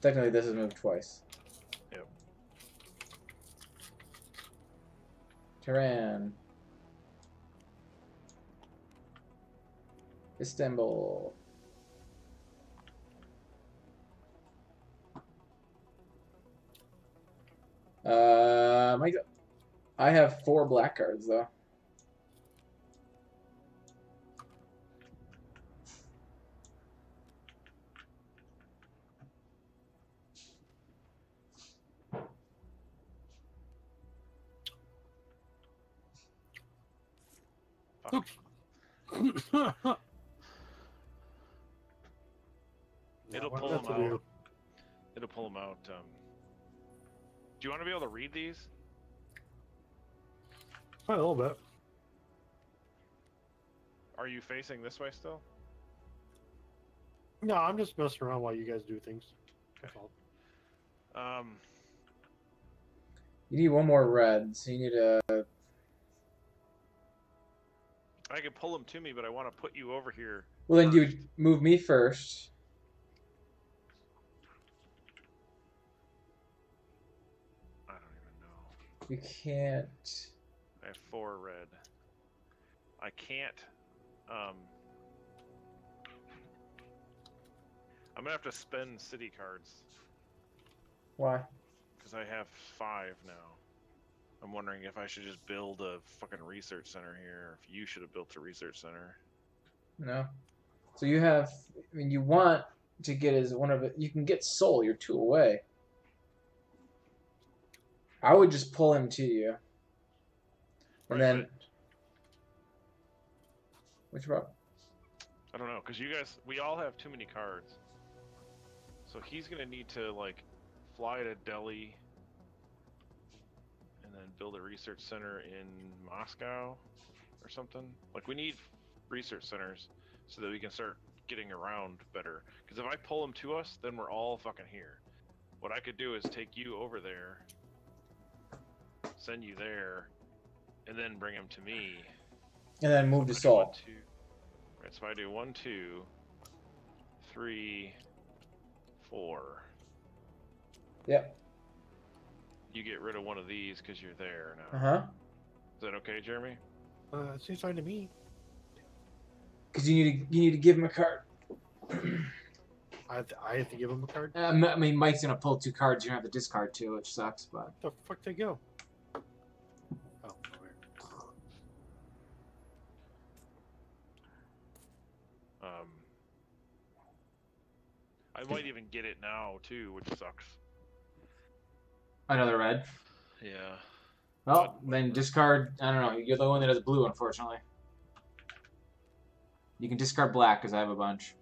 Technically, this is moved twice. Yep. Tehran. Istanbul. Uh, I have four black cards though. It'll pull that's them what we out. It'll pull them out. Um, do you want to be able to read these? do. A little bit. Are you facing this way still? No, I'm just messing around while you guys do things. That's all. Um, You need one more red, so you need a. I can pull them to me, but I want to put you over here. Well, then you first. move me first. I don't even know. You can't. I have four red. I can't. Um, I'm gonna have to spend city cards Why? because I have five now. I'm wondering if I should just build a fucking research center here, if you should have built a research center. No. So you have. I mean, you want to get as one of it. You can get Seoul. You're two away. I would just pull him to you. And then. Which problem? I don't know, because you guys, we all have too many cards. So he's gonna need to like fly to Delhi and then build a research center in Moscow or something. Like we need research centers so that we can start getting around better. Because if I pull them to us, then we're all fucking here. What I could do is take you over there, send you there, and then bring them to me. And then move to one, two- Right, so I do one, two, three, four. Yep. You get rid of one of these because you're there now. Uh huh. Is that okay, Jeremy? Uh, it seems fine to me. Because you need to you need to give him a card. I have to, I have to give him a card. Um, I mean, Mike's gonna pull two cards. You don't have to discard two, which sucks. But The fuck they go? Oh, where? Um, I might even get it now too, which sucks. Another red. Yeah. Well, then discard. I don't know. You're the one that has blue, unfortunately. You can discard black because I have a bunch.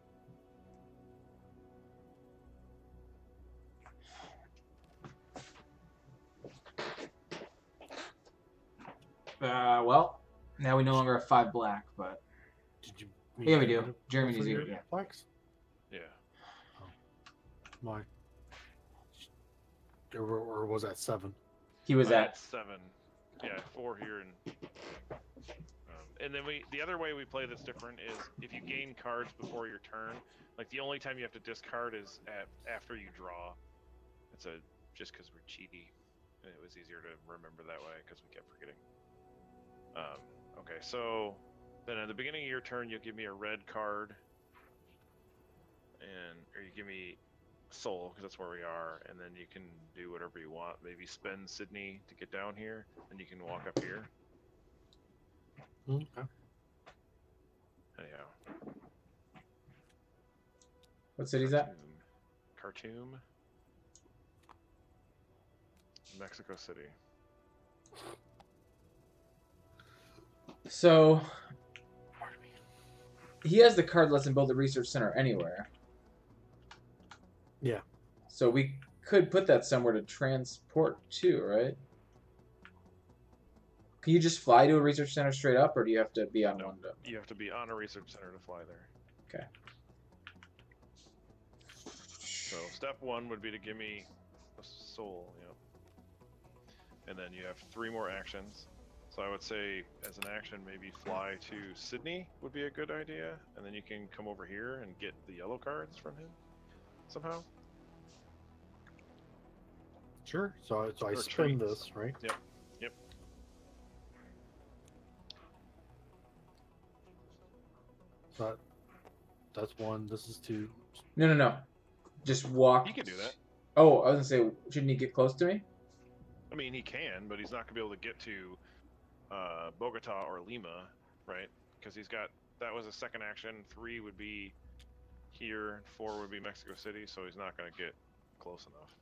Uh, well, now we no longer have five black, but Did you? yeah, we do. rid of- Jeremy needs for to your get yeah. blacks. Yeah. Why? Or, or was that seven? He was I'm at. seven. Yeah, four here and. Um, and then we, the other way we play that's different is if you gain cards before your turn, like the only time you have to discard is at after you draw. It's a just because we're cheaty, and it was easier to remember that way because we kept forgetting. Um, okay, so then at the beginning of your turn, you'll give me a red card, and or you give me Seoul because that's where we are, and then you can do whatever you want. Maybe spend Sydney to get down here, and you can walk up here. Mm, okay. Anyhow, What city's that? Khartoum. Khartoum. Mexico City. So he has the card. Lets him build the research center anywhere. Yeah. So we could put that somewhere to transport too, right? Can you just fly to a research center straight up, or do you have to be on No. one? To... You have to be on a research center to fly there. Okay. So step one would be to give me a Seoul, you know. And then you have three more actions. So I would say, as an action, maybe fly to Sydney would be a good idea, and then you can come over here and get the yellow cards from him somehow. Sure. So, I- so I Or spin treats. this, right? Yep, yep. So that, that's one. This is two. No, no, no. Just walk. He can do that. Oh, I was gonna say, shouldn't he get close to me? I mean, he can, but he's not gonna be able to get to uh, Bogota or Lima, right? Because he's got that was a second action. Three would be here. Four would be Mexico City. So he's not gonna get close enough.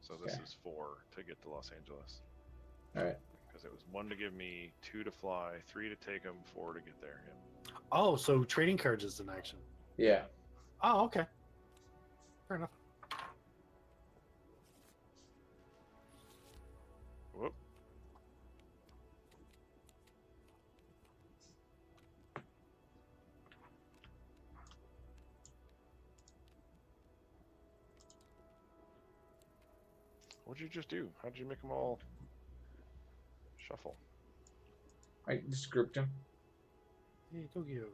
So this Okay. is four to get to Los Angeles. All right. Because it was one to give me, two to fly, three to take him, four to get there. Yeah. Oh, so trading cards is an action. Yeah. Oh, okay. Fair enough. What'd you just do? How'd you make them all shuffle? I just grouped them. Hey, Tokyo.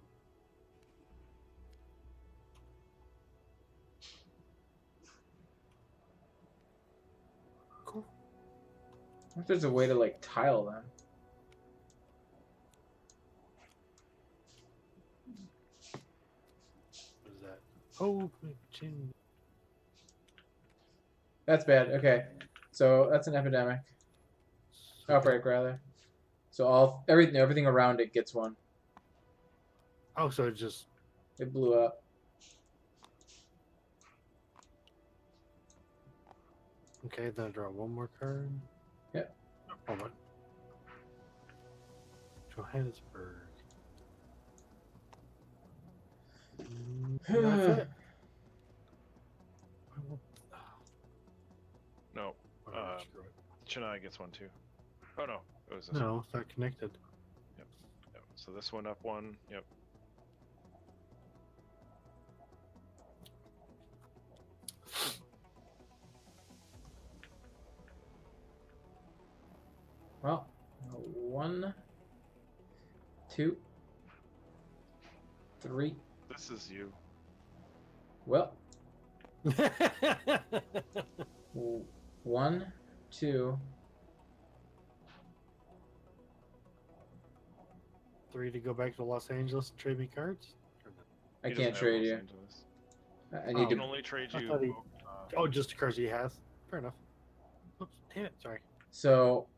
Cool. I wonder if there's a way to like tile them. What is that? Oh, my. That's bad. Okay. So that's an epidemic. Outbreak rather. So all everything everything around it gets one. Oh, so it just It blew up. okay. Then I draw one more card. Yep. Oh, what? Johannesburg. <sighs> whatever, Uh, screw it. Chennai gets one too. Oh no, it was this one. No, it's not connected. Yep. So this one up one. Yep. Well, one, two, three. This is you. Well, <laughs> w- one, two, Three to go back to Los Angeles and trade me cards. Or? I can't trade you. Angeles. I I I need can to. only trade you. he- uh, Oh, just the cards he has. Fair enough. Oops, damn it. Sorry. So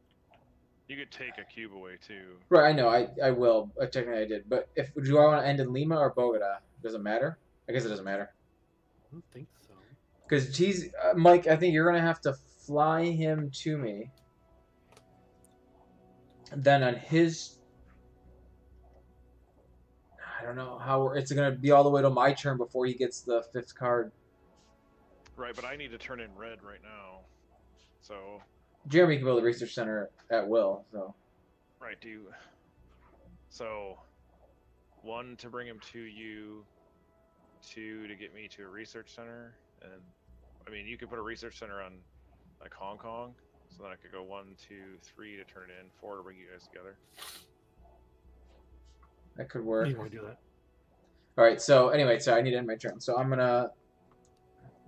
you could take a cube away too. right, I know. I I will. Uh, technically, I did. But if do I want to end in Lima or Bogota? Does it matter? I guess it doesn't matter. I don't think so. Because he's uh, Mike. I think you're gonna have to fly him to me. Then on his, I don't know how it's gonna be all the way to my turn before he gets the fifth card. Right, but I need to turn in red right now. So Jeremy can build a research center at will. So right, do you... so one to bring him to you, two to get me to a research center, and I mean you could put a research center on like Hong Kong, so then I could go one, two, three to turn it in, four to bring you guys together. that could work. You want to do that? All right. So anyway, so I need to end my turn. So I'm gonna.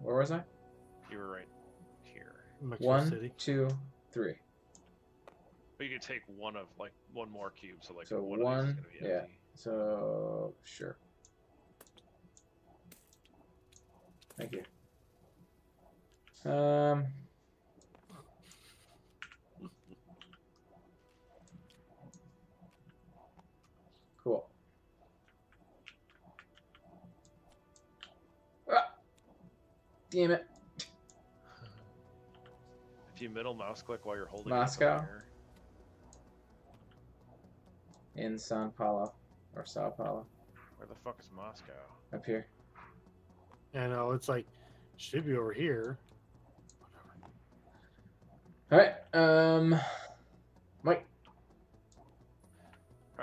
Where was I? You were right here. Mexico One, City. two, three. But you could take one of like one more cube, so like So one, of one, is be yeah. empty. So sure. Thank you. Um. Cool. Ah! Damn it. If you middle mouse click while you're holding it Moscow? In Sao Paulo. Or Sao Paulo. where the fuck is Moscow? Up here. I know it's like should be over here. All right. Um, Mike.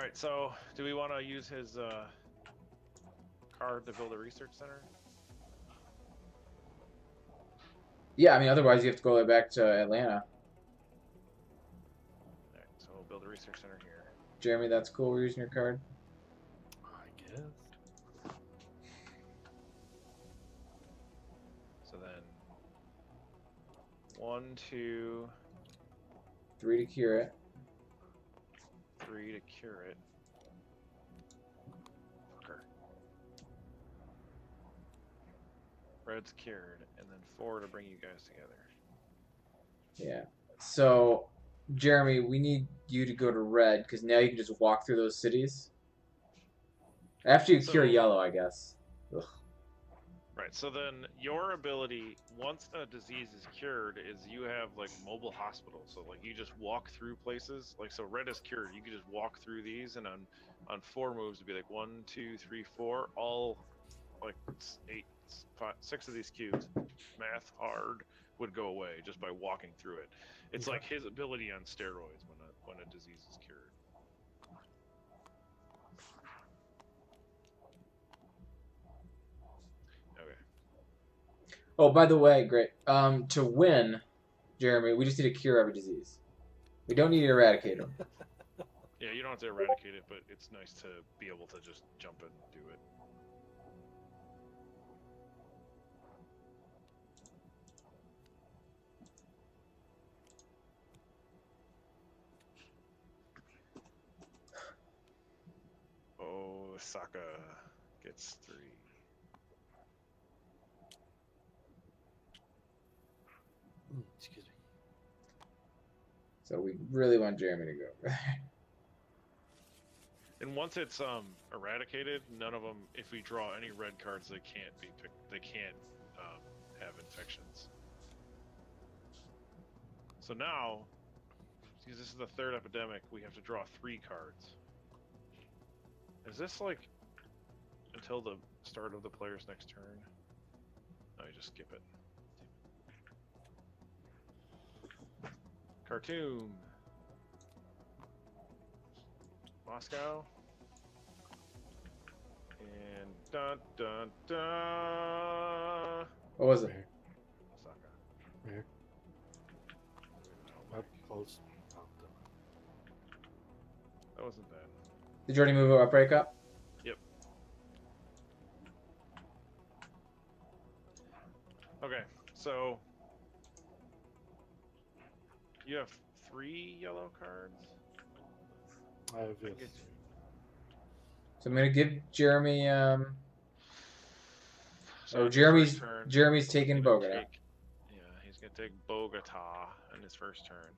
All right. So, do we want to use his uh, card to build a research center? Yeah, I mean, otherwise you have to go back to Atlanta. All right. So we'll build a research center here. Jeremy, that's cool. We're using your card. I guess. So then, one, two, Three to cure it. Three to cure it. Fucker. Red's cured, and then four to bring you guys together. Yeah. So, Jeremy, we need you to go to red because now you can just walk through those cities. After you cure yellow, I guess. Ugh. Right. So then, your ability once a disease is cured is you have like mobile hospitals. So like you just walk through places. Like so, red is cured. You can just walk through these, and on on four moves it'd be like one, two, three, four, all like eight, six of these cubes. Math hard would go away just by walking through it. It's Okay. like his ability on steroids when a when a disease is cured. Oh, by the way, great. Um, to win, Jeremy, we just need to cure every disease. We don't need to eradicate them. <laughs> Yeah, you don't have to eradicate it, but it's nice to be able to just jump and do it. Oh, Saka gets three. Mm, excuse me. So we really want Jeremy to go. <laughs> And once it's um eradicated, none of them. If we draw any red cards, they can't be picked. They can't um, have infections. So now, because this is the third epidemic, we have to draw three cards. Is this like until the start of the player's next turn? No, you just skip it. Khartoum. Moscow. And dun dun dun. what was it? Where? Osaka. Where? Up close. That wasn't bad. Did you already move a break up? Yep. Okay, so you have three yellow cards. I have I this. get So I'm gonna give Jeremy. Um, So oh, Jeremy's turn, Jeremy's taking Bogota. take- Yeah, he's gonna take Bogota in his first turn.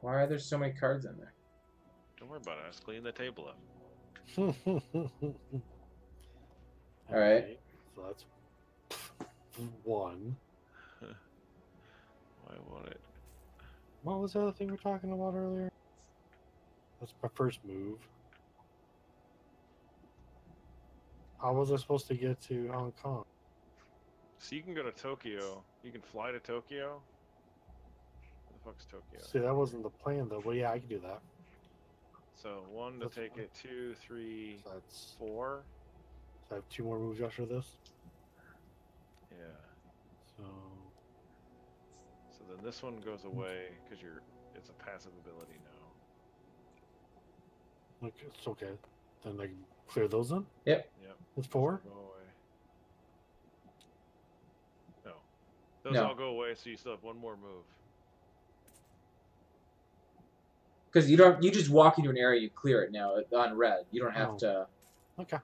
Why are there so many cards in there? Don't worry about it. I was cleaning the table up. <laughs> All right. So that's one. <laughs> Why won't it? What was the other thing we were talking about earlier? That's my first move. How was I supposed to get to Hong Kong? So you can go to Tokyo. You can fly to Tokyo. Where the fuck's Tokyo? See, that wasn't the plan though. But yeah, I can do that. So one to That's take it, two, three, So that's. four. So I have two more moves after this. Yeah. So So then this one goes away because you're it's a passive ability now. okay, it's okay. Then I can clear those then. Yep. Yep. That's four. Go away. No. Those No. all go away, so you still have one more move. Because you don't. You just walk into an area, you clear it now on red. You don't have Oh. to. Okay.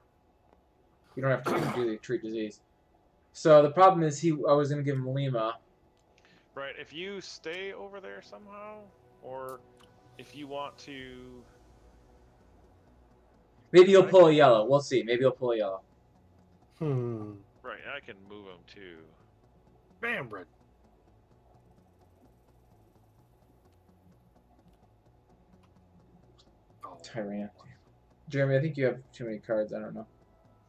You don't have to do the treat disease. So the problem is, he. I was gonna give him Lima. Right. If you stay over there somehow, or if you want to, Maybe he'll pull a yellow. We'll see. Maybe he'll pull a yellow. Hmm. right, I can move them too. Bam, red. Oh, Tyrant. Jeremy, I think you have too many cards. I don't know.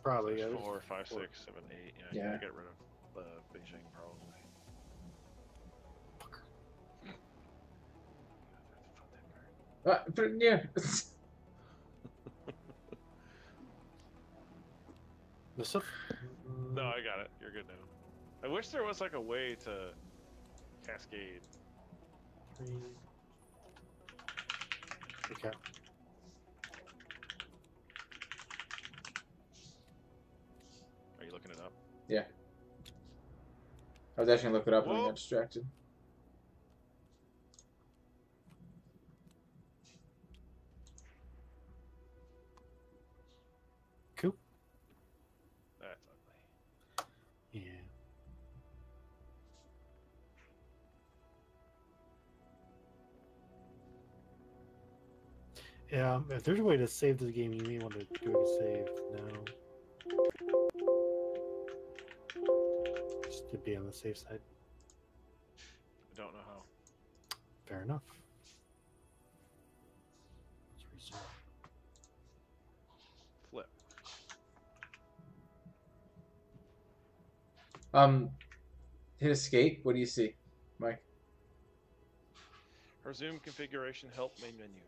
Probably. There's Yeah. there's four, five, four. six, seven, eight. Yeah, Yeah. you gotta get rid of the Beijing probably. Ah, put it near. Up? No, I got it. You're good now. I wish there was like a way to cascade. Three. Okay. Are you looking it up? Yeah. I was actually gonna look it up and I Whoa. got distracted. Yeah, if there's a way to save this game, you may want to do a save now. Just to be on the safe side. I don't know how. Fair enough. Let's resume. Flip. Um, hit escape. What do you see, Mike? Resume configuration. Help main menu.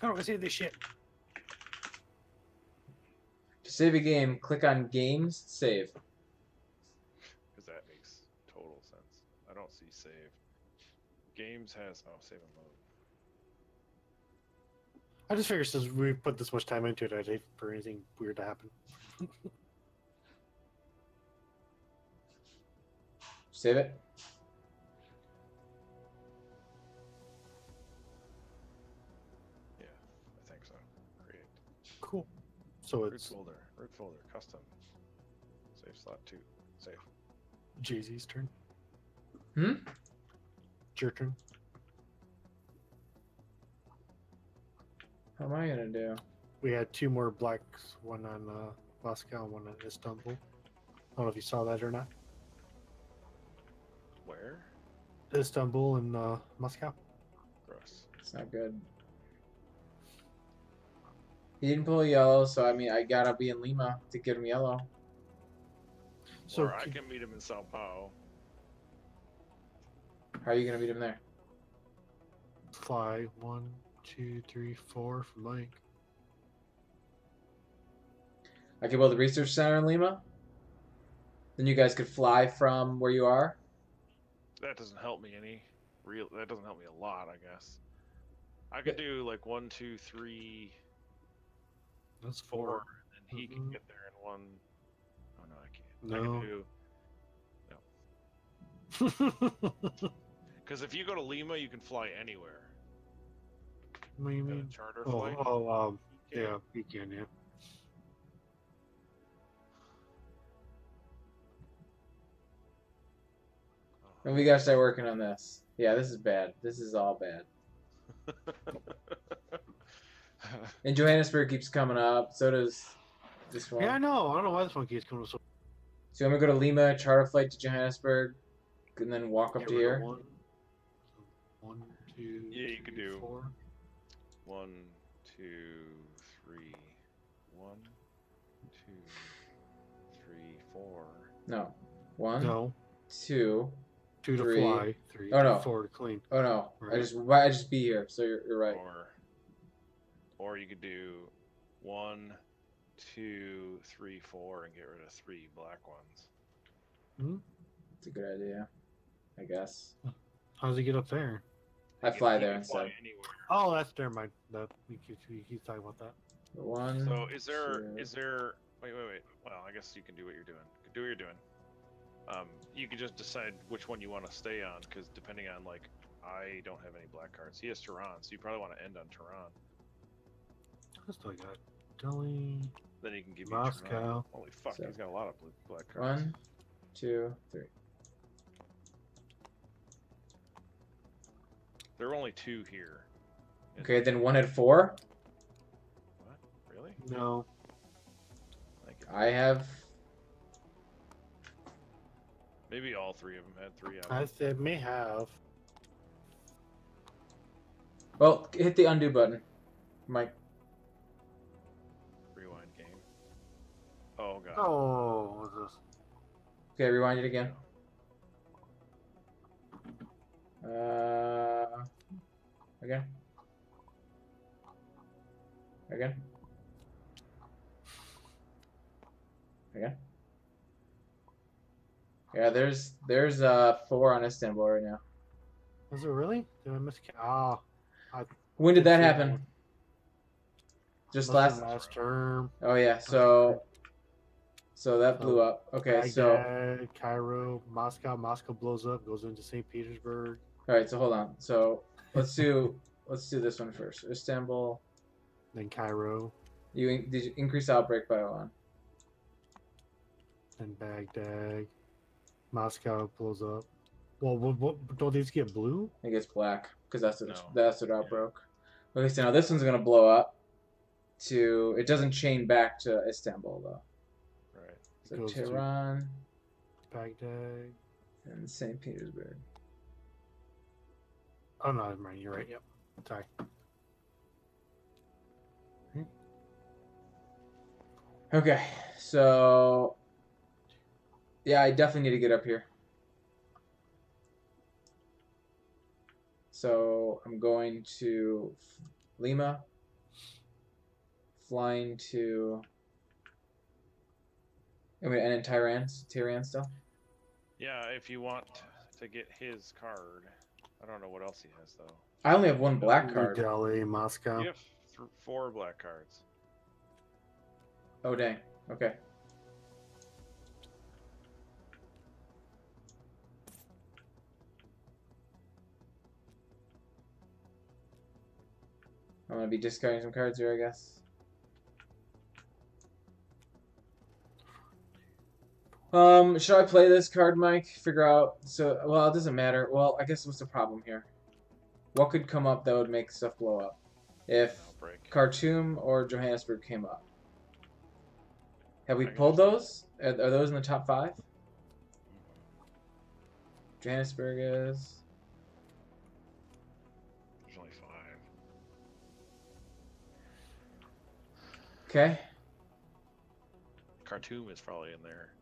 How do I see this shit? To save a game, click on Games, Save. Because that makes total sense. I don't see save. Games has oh save and load. I just figured since we put this much time into it, I'd hate for anything weird to happen. Save it. So Root folder. Root folder. Custom. Save slot two. Save. Jay Z's turn. Hmm? It's your turn. How am I gonna do? We had two more blacks, one on uh, Moscow one on Istanbul. I don't know if you saw that or not. Where? Istanbul and uh, Moscow. Gross. It's not good. He didn't pull yellow, so I mean, I gotta be in Lima to get him yellow. So or I can meet him in Sao Paulo. How are you gonna meet him there? fly one, two, three, four for Mike. I could build a research center in Lima. Then you guys could fly from where you are. That doesn't help me any. Real. That doesn't help me a lot, I guess. I could do like one, two, three, That's four, and he can Mhm. get there in one. Oh no, I can't. No. I can do because <laughs> if you go to Lima, you can fly anywhere. what do you Got a mean? charter Oh, flight. oh, um, Yeah. yeah, you can, yeah. And we gotta start working on this. Yeah, this is bad. This is all bad. <laughs> <laughs> And Johannesburg keeps coming up. So does this one. Yeah, I know. I don't know why this one keeps coming so. So I'm gonna go to Lima, charter flight to Johannesburg, and then walk up Get to rid of here. One, one, two. Yeah, you could three, do- Four. One, two, three. One, two, three, four. No, one, No, two. two to Three. fly. Three. Oh, no. Four to clean. Oh no, I just I just be here. So you're, you're right. Or, or you could do one, two, three, four, and get rid of three black ones. Hmm? It's a good idea, I guess. How does he get up there? I You fly you there can fly instead. anywhere. Oh, that's never mind. That we keep, we keep talking about that. One. So is there two. is there wait wait wait well I guess you can do what you're doing do what you're doing um you can just decide which one you want to stay on because depending on like I don't have any black cards he has Tehran so you probably want to end on Tehran I still got Delhi. then he can give you Tehran. Moscow. holy fuck So- he's got a lot of blue, black cards One, two, three. there are only two here Okay, then one at four. what really No. Thank you. I have Maybe all three of them had three. I I said may have. Well, hit the undo button, Mike. Oh god. Oh, what's this? Okay, rewind it again. Uh, again. Again. Again. Yeah, there's there's uh four on Istanbul right now. Is it really? Did I miss? Ah, When did that happen? Just last. last term. Oh yeah, so so that blew So, up. Okay, so Cairo, Moscow. Moscow blows up, goes into St. Petersburg. all right, so hold on. So let's do let's do this one first. Istanbul. Then Cairo, You in- did you increase outbreak by one? then Baghdad. Moscow blows up. Well, what, what, don't these get blue? I think it's black because that's what No. that's what outbroke. Okay, so now this one's gonna blow up. To it doesn't chain back to Istanbul though. So Goes to- Tehran Baghdad. and St. Petersburg. Oh no, I'm right. You're right. Yep. Sorry. Okay, so yeah, I definitely need to get up here. So I'm going to Lima, flying to. I mean, and in Tehran, Tehran still. Yeah, if you want to get his card, I don't know what else he has though. I only have one black New card. Delhi, Moscow. You have th- four black cards. Oh dang. Okay. I'm gonna be discarding some cards here, I guess. Um, should I play this card, Mike? Figure out. So, well, it doesn't matter. Well, I guess what's the problem here? What could come up that would make stuff blow up? If. Khartoum or Johannesburg came up. Have we pulled those? Are, are those in the top five? Johannesburg is. There's only five. Okay. Khartoum is probably in there.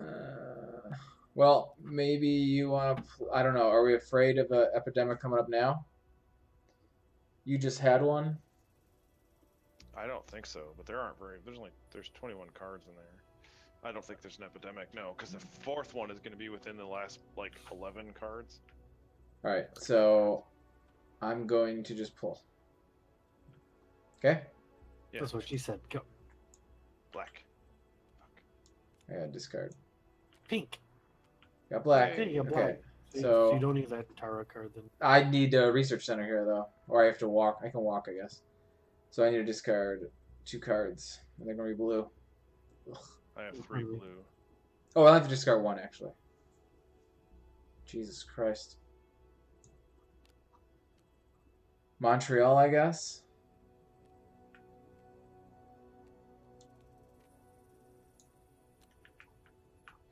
Uh, well, maybe you want to. I don't know. Are we afraid of an epidemic coming up now? You just had one. I don't think so, but there aren't very. There's only there's 21 cards in there. I don't think there's an epidemic. No, because the fourth one is going to be within the last like 11 cards. All right. So, I'm going to just pull. Okay. Yeah. That's what she said. Go. Black. I got discard. Pink. Got black. Hey, you got Okay. black. So, So- you don't need that tarot card then. I need a research center here though, or I have to walk. I can walk, I guess. So I need to discard two cards, and they're gonna be blue. Ugh. I have three blue. Oh, I'll have to discard one actually. Jesus Christ. Montreal, I guess.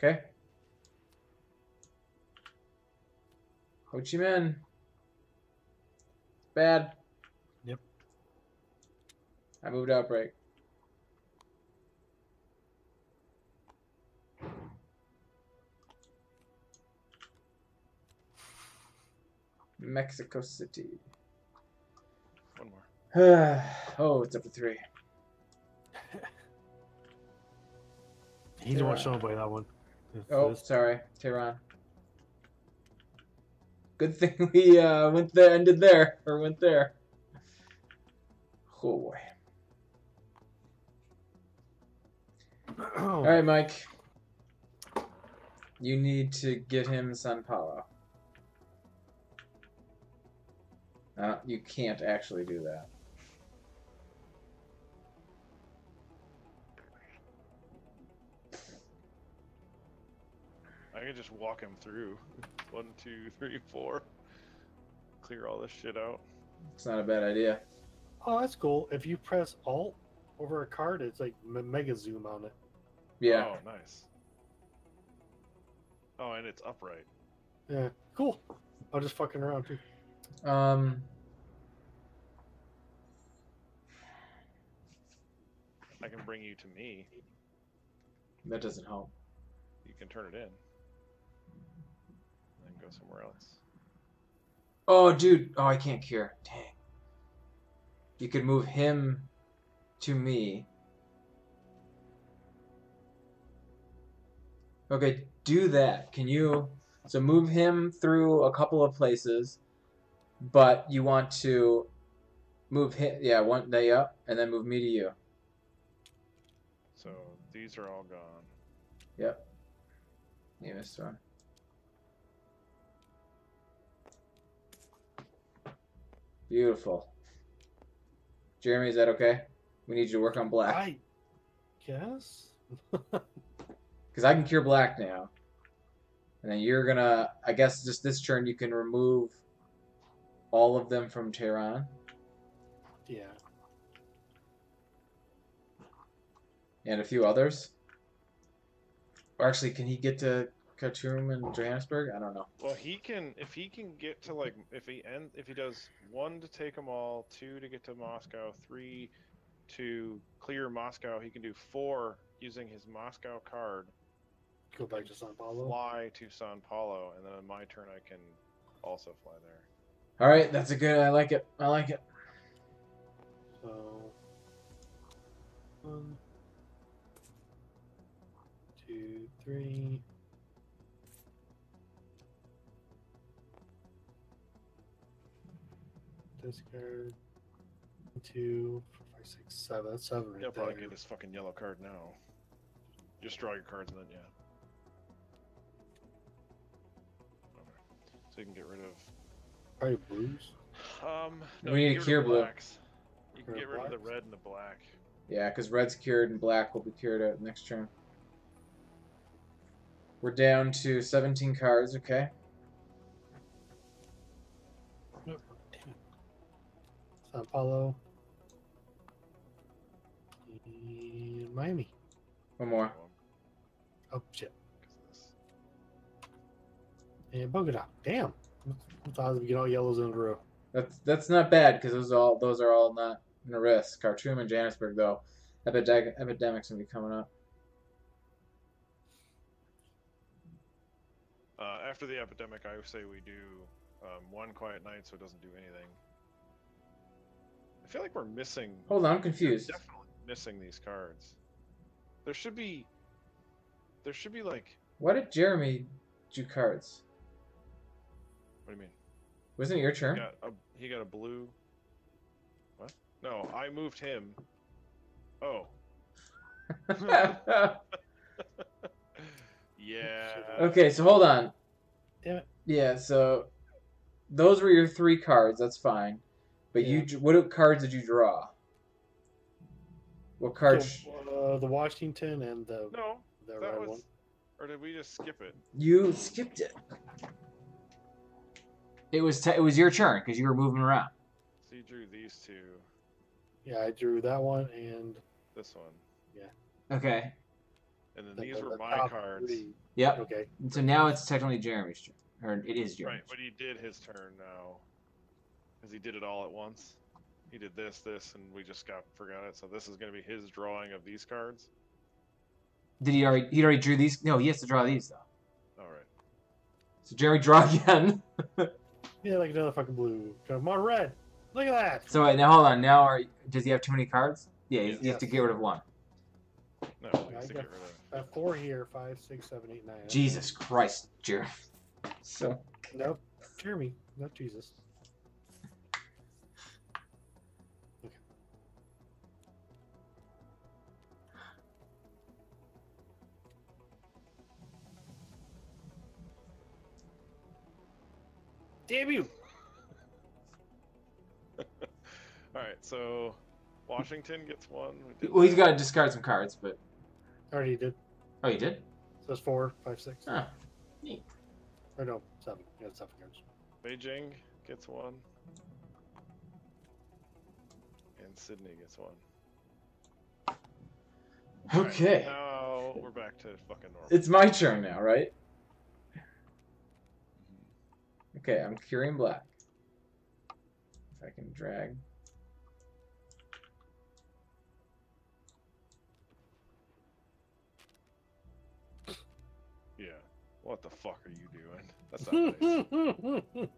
Okay. Ho Chi Minh. Bad. Yep. I moved outbreak. Mexico City. One more. <sighs> oh, it's up to three. He don't want to show by that one. Oh, this- sorry, Tehran. Good thing <laughs> we uh, went there, ended there, or went there. Oh boy. <clears throat> All right, Mike. You need to get him San Paulo. Uh, you can't actually do that. I can just walk him through. One, two, three, four. clear all this shit out. It's not a bad idea. Oh, that's cool. If you press Alt over a card, it's like mega zoom on it. Yeah. Oh, nice. Oh, and it's upright. Yeah, cool. I'm just fucking around too. Um. I can bring you to me. That doesn't help. You can turn it in. Go somewhere else. Oh, dude. Oh, I can't cure. Dang. You could move him to me. Okay, do that. Can you? So move him through a couple of places, but you want to move him. Yeah, one day up, and then move me to you. So these are all gone. Yep. You missed one. Beautiful. Jeremy, is that okay? We need you to work on black. I guess. <laughs> Because I can cure black now. And then you're gonna, I guess just this turn you can remove all of them from Tehran. yeah. And a few others. Or actually, can he get to Khartoum and Johannesburg? I don't know. Well, he can if he can get to like if he end if he does one to take them all, two to get to Moscow, three to clear Moscow. He can do four using his Moscow card. Go back to Sao Paulo. Fly to Sao Paulo, and then on my turn I can also fly there. All right, that's a good. I like it. I like it. So one, two, three. Discard. Two, four, five, six, seven. That's seven right He'll probably there. get his fucking yellow card now. Just draw your cards and then yeah. Okay. So you can get rid of Probably blues. Um, We need you a cure rid blue. blacks. You can get rid of the red and the black. Yeah, because red's cured and black will be cured at next turn. We're down to 17 cards, okay? Sao Paulo. And Miami. One more. Oh shit. of this. And Bogota. Damn. I thought we get all yellows in a row. That's that's not bad because those all those are all not in a risk. Khartoum and Johannesburg though, epidemic epidemics gonna be coming up. Uh, after the epidemic, I would say we do um, one quiet night, so it doesn't do anything. I feel like we're missing. Hold on, I'm confused. Definitely missing these cards. There should be. There should be like. Why did Jeremy do cards? What do you mean? Wasn't it your He turn? got a, he got a blue. What? No, I moved him. Oh. <laughs> yeah. okay, so hold on. Damn it. Yeah, so those were your three cards. That's fine. But you, Yeah. you, what cards did you draw? What cards? So, uh, the Washington and the, No, the that red was. one. Or did we just skip it? You skipped it. It was t- it was your turn because you were moving around. So you drew these two. Yeah, I drew that one and This one. Yeah. Okay. And then the, these the- were the my cards. three. Yep. Okay. So now it's technically Jeremy's turn, or it is Right, but he did his turn now. Because he did it all at once. He did this, this, and we just got forgot it. So this is going to be his drawing of these cards. Did he already? He already drew these. No, he has to draw these though. All right. So Jerry, draw again. <laughs> Yeah, like another fucking blue. Come on, red. Look at that. so wait, now hold on. Now are does he have too many cards? Yeah, he's you have to get rid of one. No, he has I to got- get rid of. I have four here. Five, six, seven, eight, nine. Jesus Christ, Jeremy. <laughs> So Nope. Jeremy, not Jesus. Damn you! <laughs> All right, so Washington gets one. we well, he's got to discard some cards, but oh, Already did. oh, you did. So that's four, five, six. Oh, Or oh, no, seven. Yeah, seven cards. Beijing gets one. And Sydney gets one. Alright, Okay. now we're back to fucking normal. It's my turn now, right? Okay, I'm curing black. If I can drag. Yeah. What the fuck are you doing? That's not nice.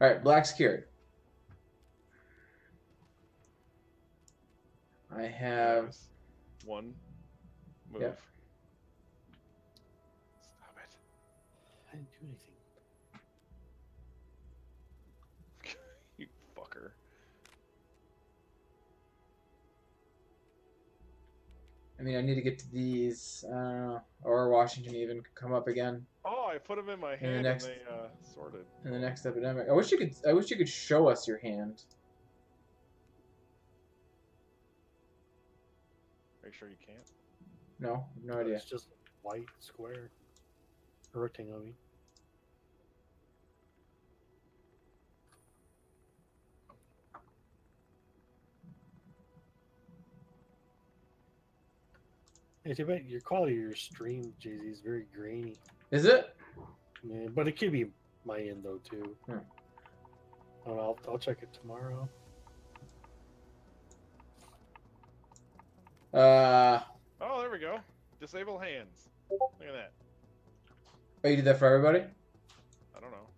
<laughs> Alright, black's cured. I have. One move. Yep. Stop it. I didn't do anything. <laughs> you fucker. I mean, I need to get to these. Uh, or Washington even come up again Oh, I put them in my the hand next- and they uh, sorted. in the next epidemic. I wish you could. I wish you could show us your hand. Are you sure you can't? No, no idea. It's just white square. A rectangle, I mean. Hey, too bad your quality of your stream, Jay Z, is very grainy. Is it? Yeah, but it could be my end though too. Hmm. I don't know, I'll, I'll check it tomorrow. Uh, Oh, there we go. Disable hands. Look at that. oh, you did that for everybody? I don't know.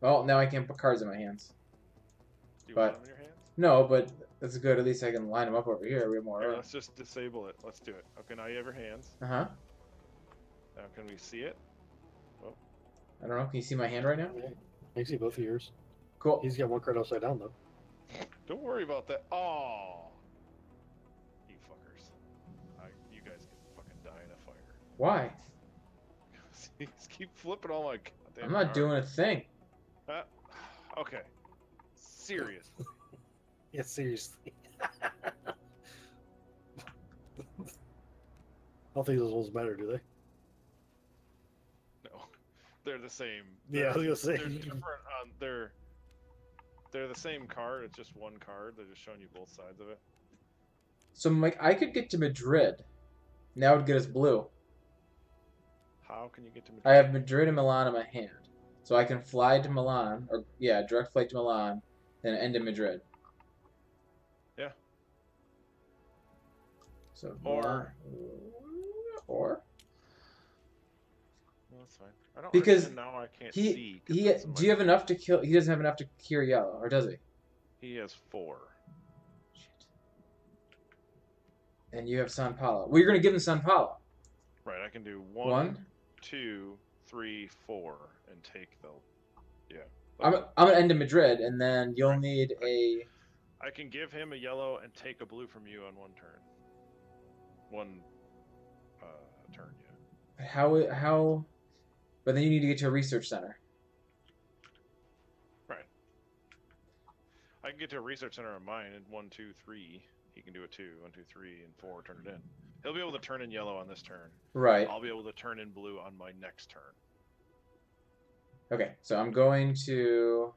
Well, now I can't put cards in my hands. Do you But- want them in your hands? No, but that's good. At least I can line them up over here. We have more Here, room. let's just disable it. Let's do it. Okay, now you have your hands. Uh huh. Now can we see it? I don't know. Can you see my hand right now? Yeah, I can see both of yours. Cool. He's got one card upside down though. Don't worry about that. Oh, you fuckers! I, you guys can fucking die in a fire. Why? <laughs> Just keep flipping all my goddamn. I'm not cards. doing a thing. Uh, okay. Seriously. <laughs> Yeah, seriously. <laughs> I don't think those ones matter, do they? No, they're the same. Yeah, I They're- was gonna say. They're different. Um, they're they're the same card. It's just one card. They're just showing you both sides of it. So, Mike, I could get to Madrid. That would get us blue. How can you get to? Madrid? I have Madrid and Milan in my hand, so I can fly to Milan, or yeah, direct flight to Milan, then end in Madrid. Yeah. So Or- Milan- or that's fine. Because now. I can't he see. he do you have enough to kill? He doesn't have enough to cure yellow, or does he? He has four. Shit. And you have San Paulo. Well, you're gonna give him San Paulo. Right. I can do one, One. two, three, four, and take the. Yeah. I'm I'm gonna end in Madrid, and then you'll need a. I can give him a yellow and take a blue from you on one turn. One uh, turn, yeah. How how? But then you need to get to a research center. Right. I can get to a research center of mine in one, two, three. He can do it too. One, two, three, and four. Turn it in. He'll be able to turn in yellow on this turn. Right. I'll be able to turn in blue on my next turn. Okay. So I'm going to.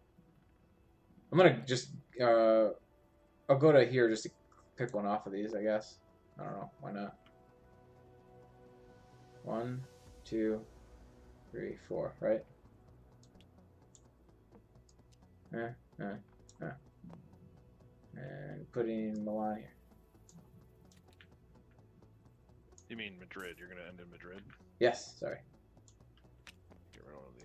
I'm gonna just. Uh, I'll go to here just to pick one off of these. I guess. I don't know. Why not? One, two, three, four. Right. Eh, eh, eh. And putting Milan here. You mean Madrid? You're gonna end in Madrid? Yes. Sorry. Get rid of one of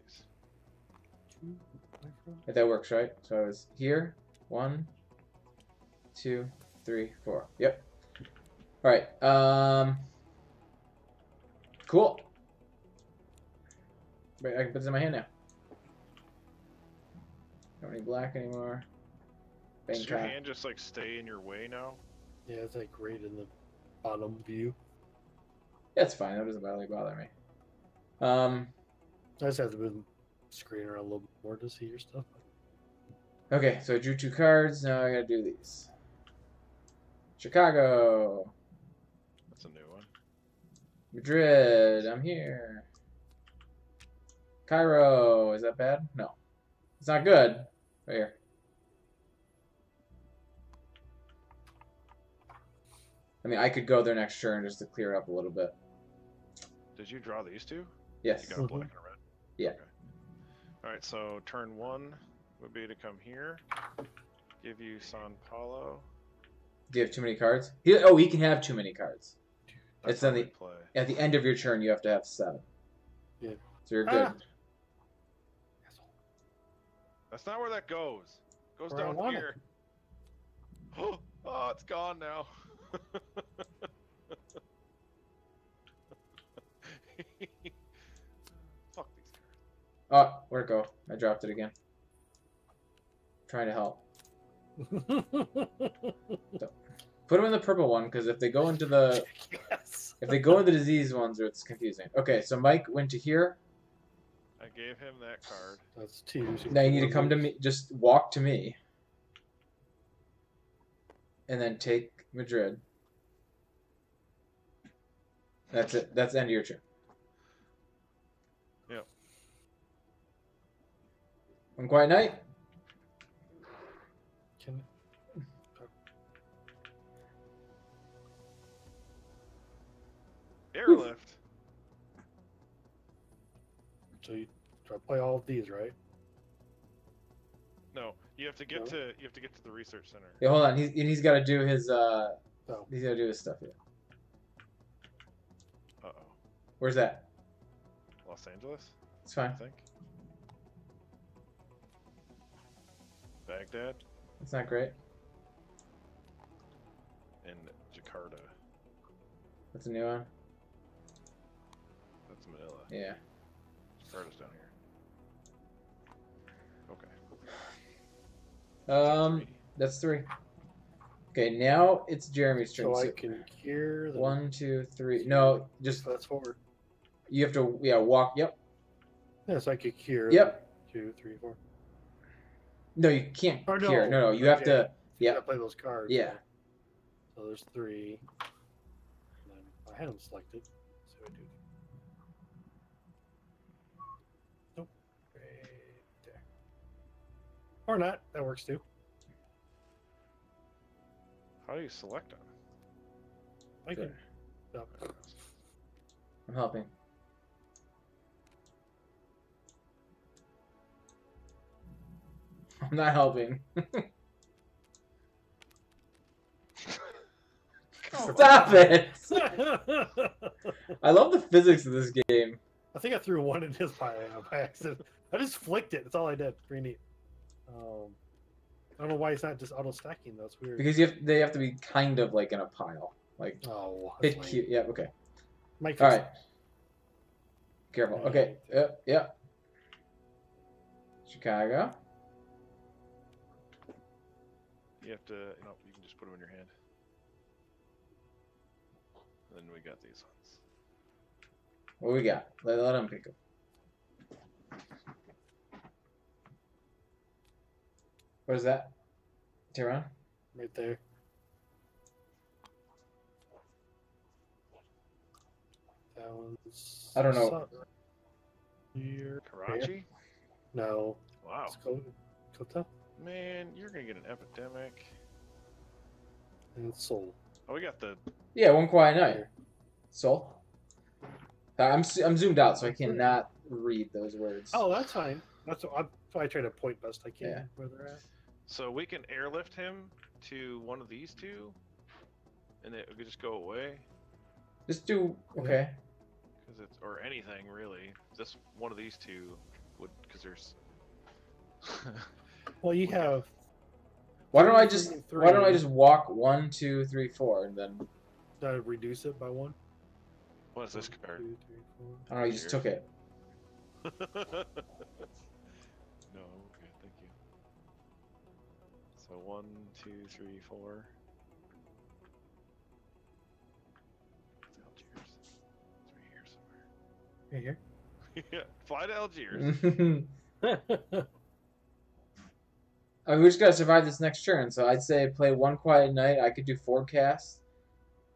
these. If that works, right? So I was here. One, two, three, four. Yep. All right. Um. Cool. Wait, I can put this in my hand now. Don't need black anymore. Does your Bangkok. hand just like stay in your way now? Yeah, it's like right in the bottom view. That's fine. That doesn't really bother me. Um. I just have to move the screen around a little bit more to see your stuff. Okay, so I drew two cards. Now I gotta do these. Chicago, That's a new one. Madrid. I'm here. Cairo. Is that bad? No, it's not good. Right here. I mean, I could go there next turn just to clear up a little bit. Did you draw these two? Yes. You got Mhm. black and red. Yeah. Okay. All right. So turn one would be to come here. Give you San Paulo. Do you have too many cards? He, oh, he can have too many cards. That's It's on the- play. At the end of your turn, you have to have seven. Yeah. So you're good. Ah. That's not where that goes. It goes Where down want it. here. <gasps> Oh, it's gone now. <laughs> Fuck these cards. Oh, where'd it go? I dropped it again. trying to help. <laughs> Put them in the purple one because if they go into the yes. if they go into the disease ones, it's confusing. Okay, so Mike went to here. I gave him that card. That's two. Now you need to come to me. Just walk to me, and then take Madrid. That's it. That's the end of your turn. Yep. One quiet night. Can Airlift. So you try to play all of these, right? No, you have to get No. to you have to get to the research center. Yeah, hold on. He's he's got to do his uh. Oh. He's got to do his stuff here. Uh oh. Where's that? Los Angeles, It's fine. I fine. think. Baghdad It's not great. and Jakarta. That's a new one. That's Manila. Yeah. Jakarta's down here. Okay. Um, that's three. Okay, now it's Jeremy's turn. So I can hear the one, two, three. No, just That's four. you have to. Yeah, walk. Yep. Yes, I could hear. Yep. Two, three, four. No, you can't Or hear. No, no, you have okay. to. You Yeah. gotta play those cards. Yeah. So there's three. And then I had them selected. So I do. Or not. That works too. How do you select them? I can. Sure. no. I'm helping. I'm not helping. Oh. <laughs> Stop it! <laughs> I love the physics of this game. I think I threw one in his pile by accident. I just flicked it. That's all I did. Pretty neat. Um, I don't know why it's not just auto stacking though. It's weird. Because you have, they have to be kind of like in a pile. Like oh, that's hit lame. Q. Yeah. Okay. My All right. fixed right. Careful. Okay. Yeah. Yeah. Chicago. You have to. No, you can just put them in your hand. And then we got these ones. What we got? Let, let him pick them. What is that? Tehran? right there. That one's. I don't know. Here. Karachi. No. Wow. It's Ko- Kota Man, you're gonna get an epidemic. and Seoul. Oh, we got the. Yeah, one quiet night. Here. Seoul. Uh, I'm z- I'm zoomed out, so I cannot read those words. Oh, that's fine. That's what I, I try to point best I can Yeah. where they're at. So we can airlift him to one of these two, and it could just go away. Just do okay. Because it's or anything really. This one of these two would because there's. <laughs> Well, you have. Why don't I just and Why don't I just walk one, two, three, four, and then Uh, reduce it by one. what is this compared? Two, three, four. I don't know. You just took it. <laughs> So one, two, three, four. It's Algiers. It's right here somewhere. Right here. yeah, fly to Algiers. <laughs> I mean, we just gotta survive this next turn. So I'd say play one quiet night. I could do forecast.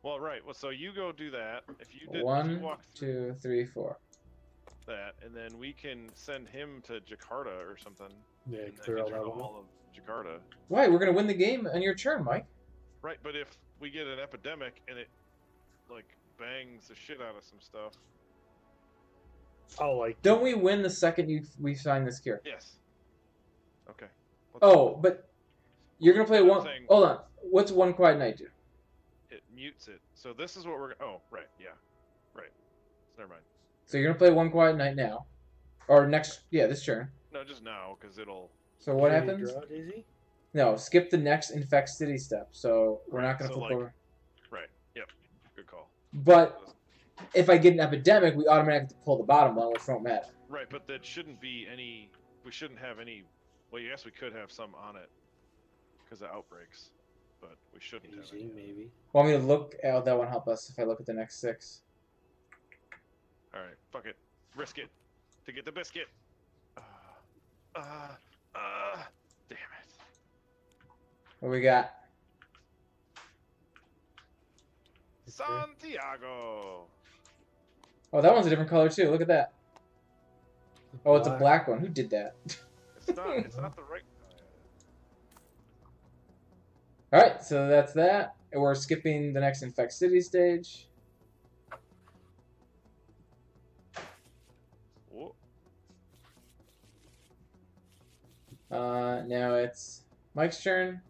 Well, right. Well, so you go do that. If you did, if you walk two, three, four. that, and then we can send him to Jakarta or something. Yeah, clear then all that all of Jakarta. Why? We're gonna win the game on your turn, Mike. Right, but if we get an epidemic and it like bangs the shit out of some stuff, Oh, like Don't we win the second you we sign this cure? yes. Okay. Let's- Oh, but you're gonna play I'm one. saying- Hold on. What's one quiet night do? it mutes it. So this is what we're. Oh, right. Yeah. Right. Never mind. So you're gonna play one quiet night now, or next? Yeah, this turn. No, just now because it'll. So what Can happens? Draw, Daisy? No, skip the next infect city step. So we're not gonna So, flip like- over. Right. Yep. Good call. But if I get an epidemic, we automatically pull the bottom one, which won't matter. Right, but that shouldn't be any. We shouldn't have any. Well, yes, we could have some on it because of outbreaks, but we shouldn't have. Any. maybe. Want me to look? Oh, that won't help us if I look at the next six. All right, fuck it, risk it to get the biscuit. Uh, uh, uh, damn it. What we got? Santiago. Oh, that one's a different color too. Look at that. Oh, it's a black one. Who did that? It's not. It's not the right. <laughs> All right, so that's that. We're skipping the next infect city stage. Uh, now it's Mike's turn.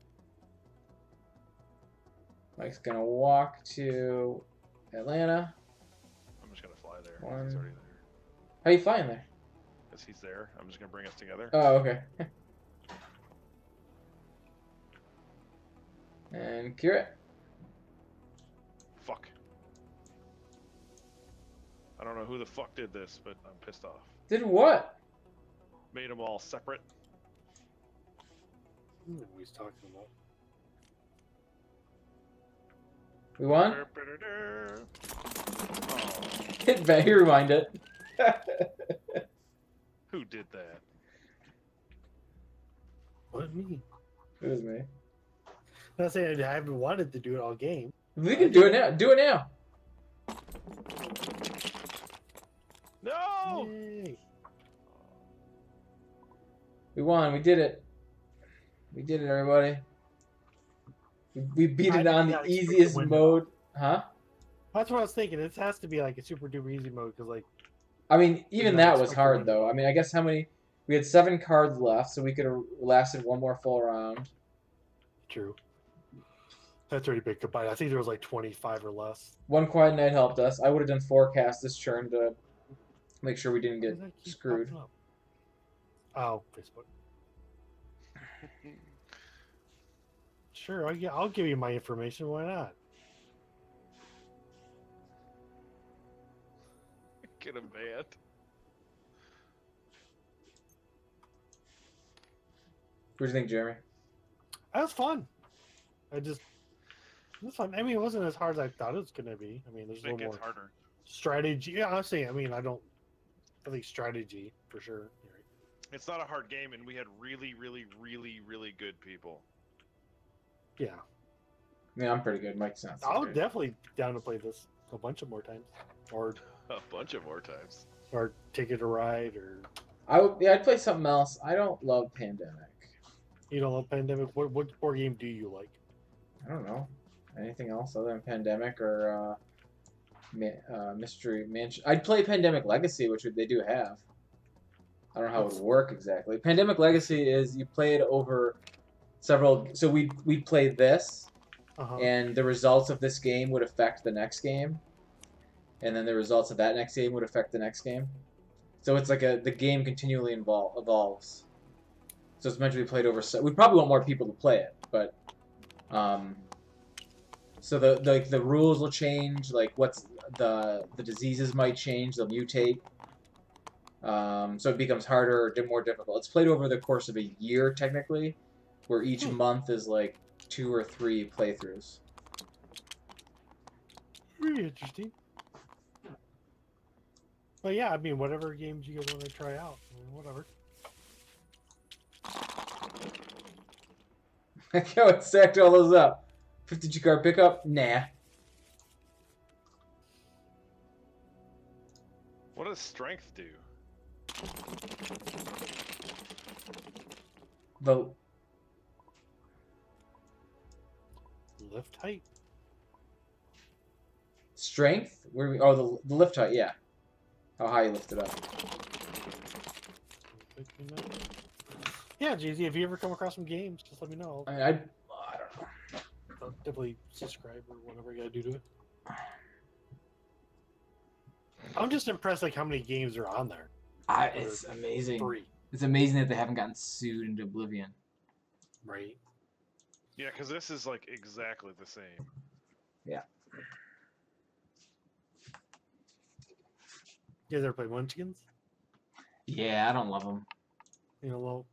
Mike's gonna walk to Atlanta. I'm just gonna fly there. One. He's already there. How you flying there? Because he's there. I'm just gonna bring us together. Oh, okay. <laughs> and cure it. Fuck. I don't know who the fuck did this, but I'm pissed off. Did what? Made them all separate. I don't know what he's talking about. We won? Oh, Hit back. Rewind it. <laughs> who did that? What me? it was me. I'm not saying I haven't wanted to do it all game. We can do it now. Do it now. No! Yay. We won. We did it. We did it, everybody. We, we beat I it on the easiest mode. Huh? That's what I was thinking. This has to be like a super duper easy mode because like I mean, even that was hard, win. though. I mean, I guess how many? We had seven cards left, so we could have lasted one more full round. true. That's already big goodbye. I think there was like 25 or less. One quiet night helped us. I would have done forecast this turn to make sure we didn't get does that keep screwed. Oh, Facebook. Sure, I'll, I'll give you my information. Why not? <laughs> Get him banned. What do you think, Jeremy? That was fun. I just it was fun. I mean, it wasn't as hard as I thought it was gonna be. I mean, there's a It little gets more harder. strategy. Yeah, honestly, I mean, I don't. I think strategy for sure. You're right. It's not a hard game, and we had really, really, really, really good people. Yeah, I mean, I'm pretty good. Mike's not. So I'll great. definitely down to play this a bunch of more times, or <laughs> A bunch of more times. or take it a ride, or I would. Yeah, I'd play something else. I don't love Pandemic. you don't love pandemic. What what board game do you like? I don't know anything else other than Pandemic or uh, uh, Mystery Mansion. I'd play Pandemic Legacy, which they do have. I don't know how it would work exactly. Pandemic Legacy is you play it over several. So we we play this, Uh-huh. and the results of this game would affect the next game, and then the results of that next game would affect the next game. So it's like a the game continually invol- evolves. So it's meant to be played over. Se- we probably want more people to play it, but um, so the the the rules will change. Like what's the the diseases might change. They'll mutate. Um, so it becomes harder or more difficult. It's played over the course of a year, technically, where each Hmm. month is like two or three playthroughs. Pretty interesting. But yeah, I mean, whatever games you guys want to try out, I mean, whatever. <laughs> Look how it stacked all those up. 52 card pickup? Nah. What does strength do? The Lift height. strength? Where we? Oh, the, the lift height. Yeah. How high you lift it up. Yeah, JZ, if you ever come across some games, just let me know. I I, I don't know. I'll definitely subscribe or whatever you gotta do to it. I'm just impressed like how many games are on there. I, it's amazing. Three, It's amazing that they haven't gotten sued into oblivion. right? Yeah, because this is like exactly the same. Yeah. You guys ever play Munchkins? Yeah, I don't love them. You know, well,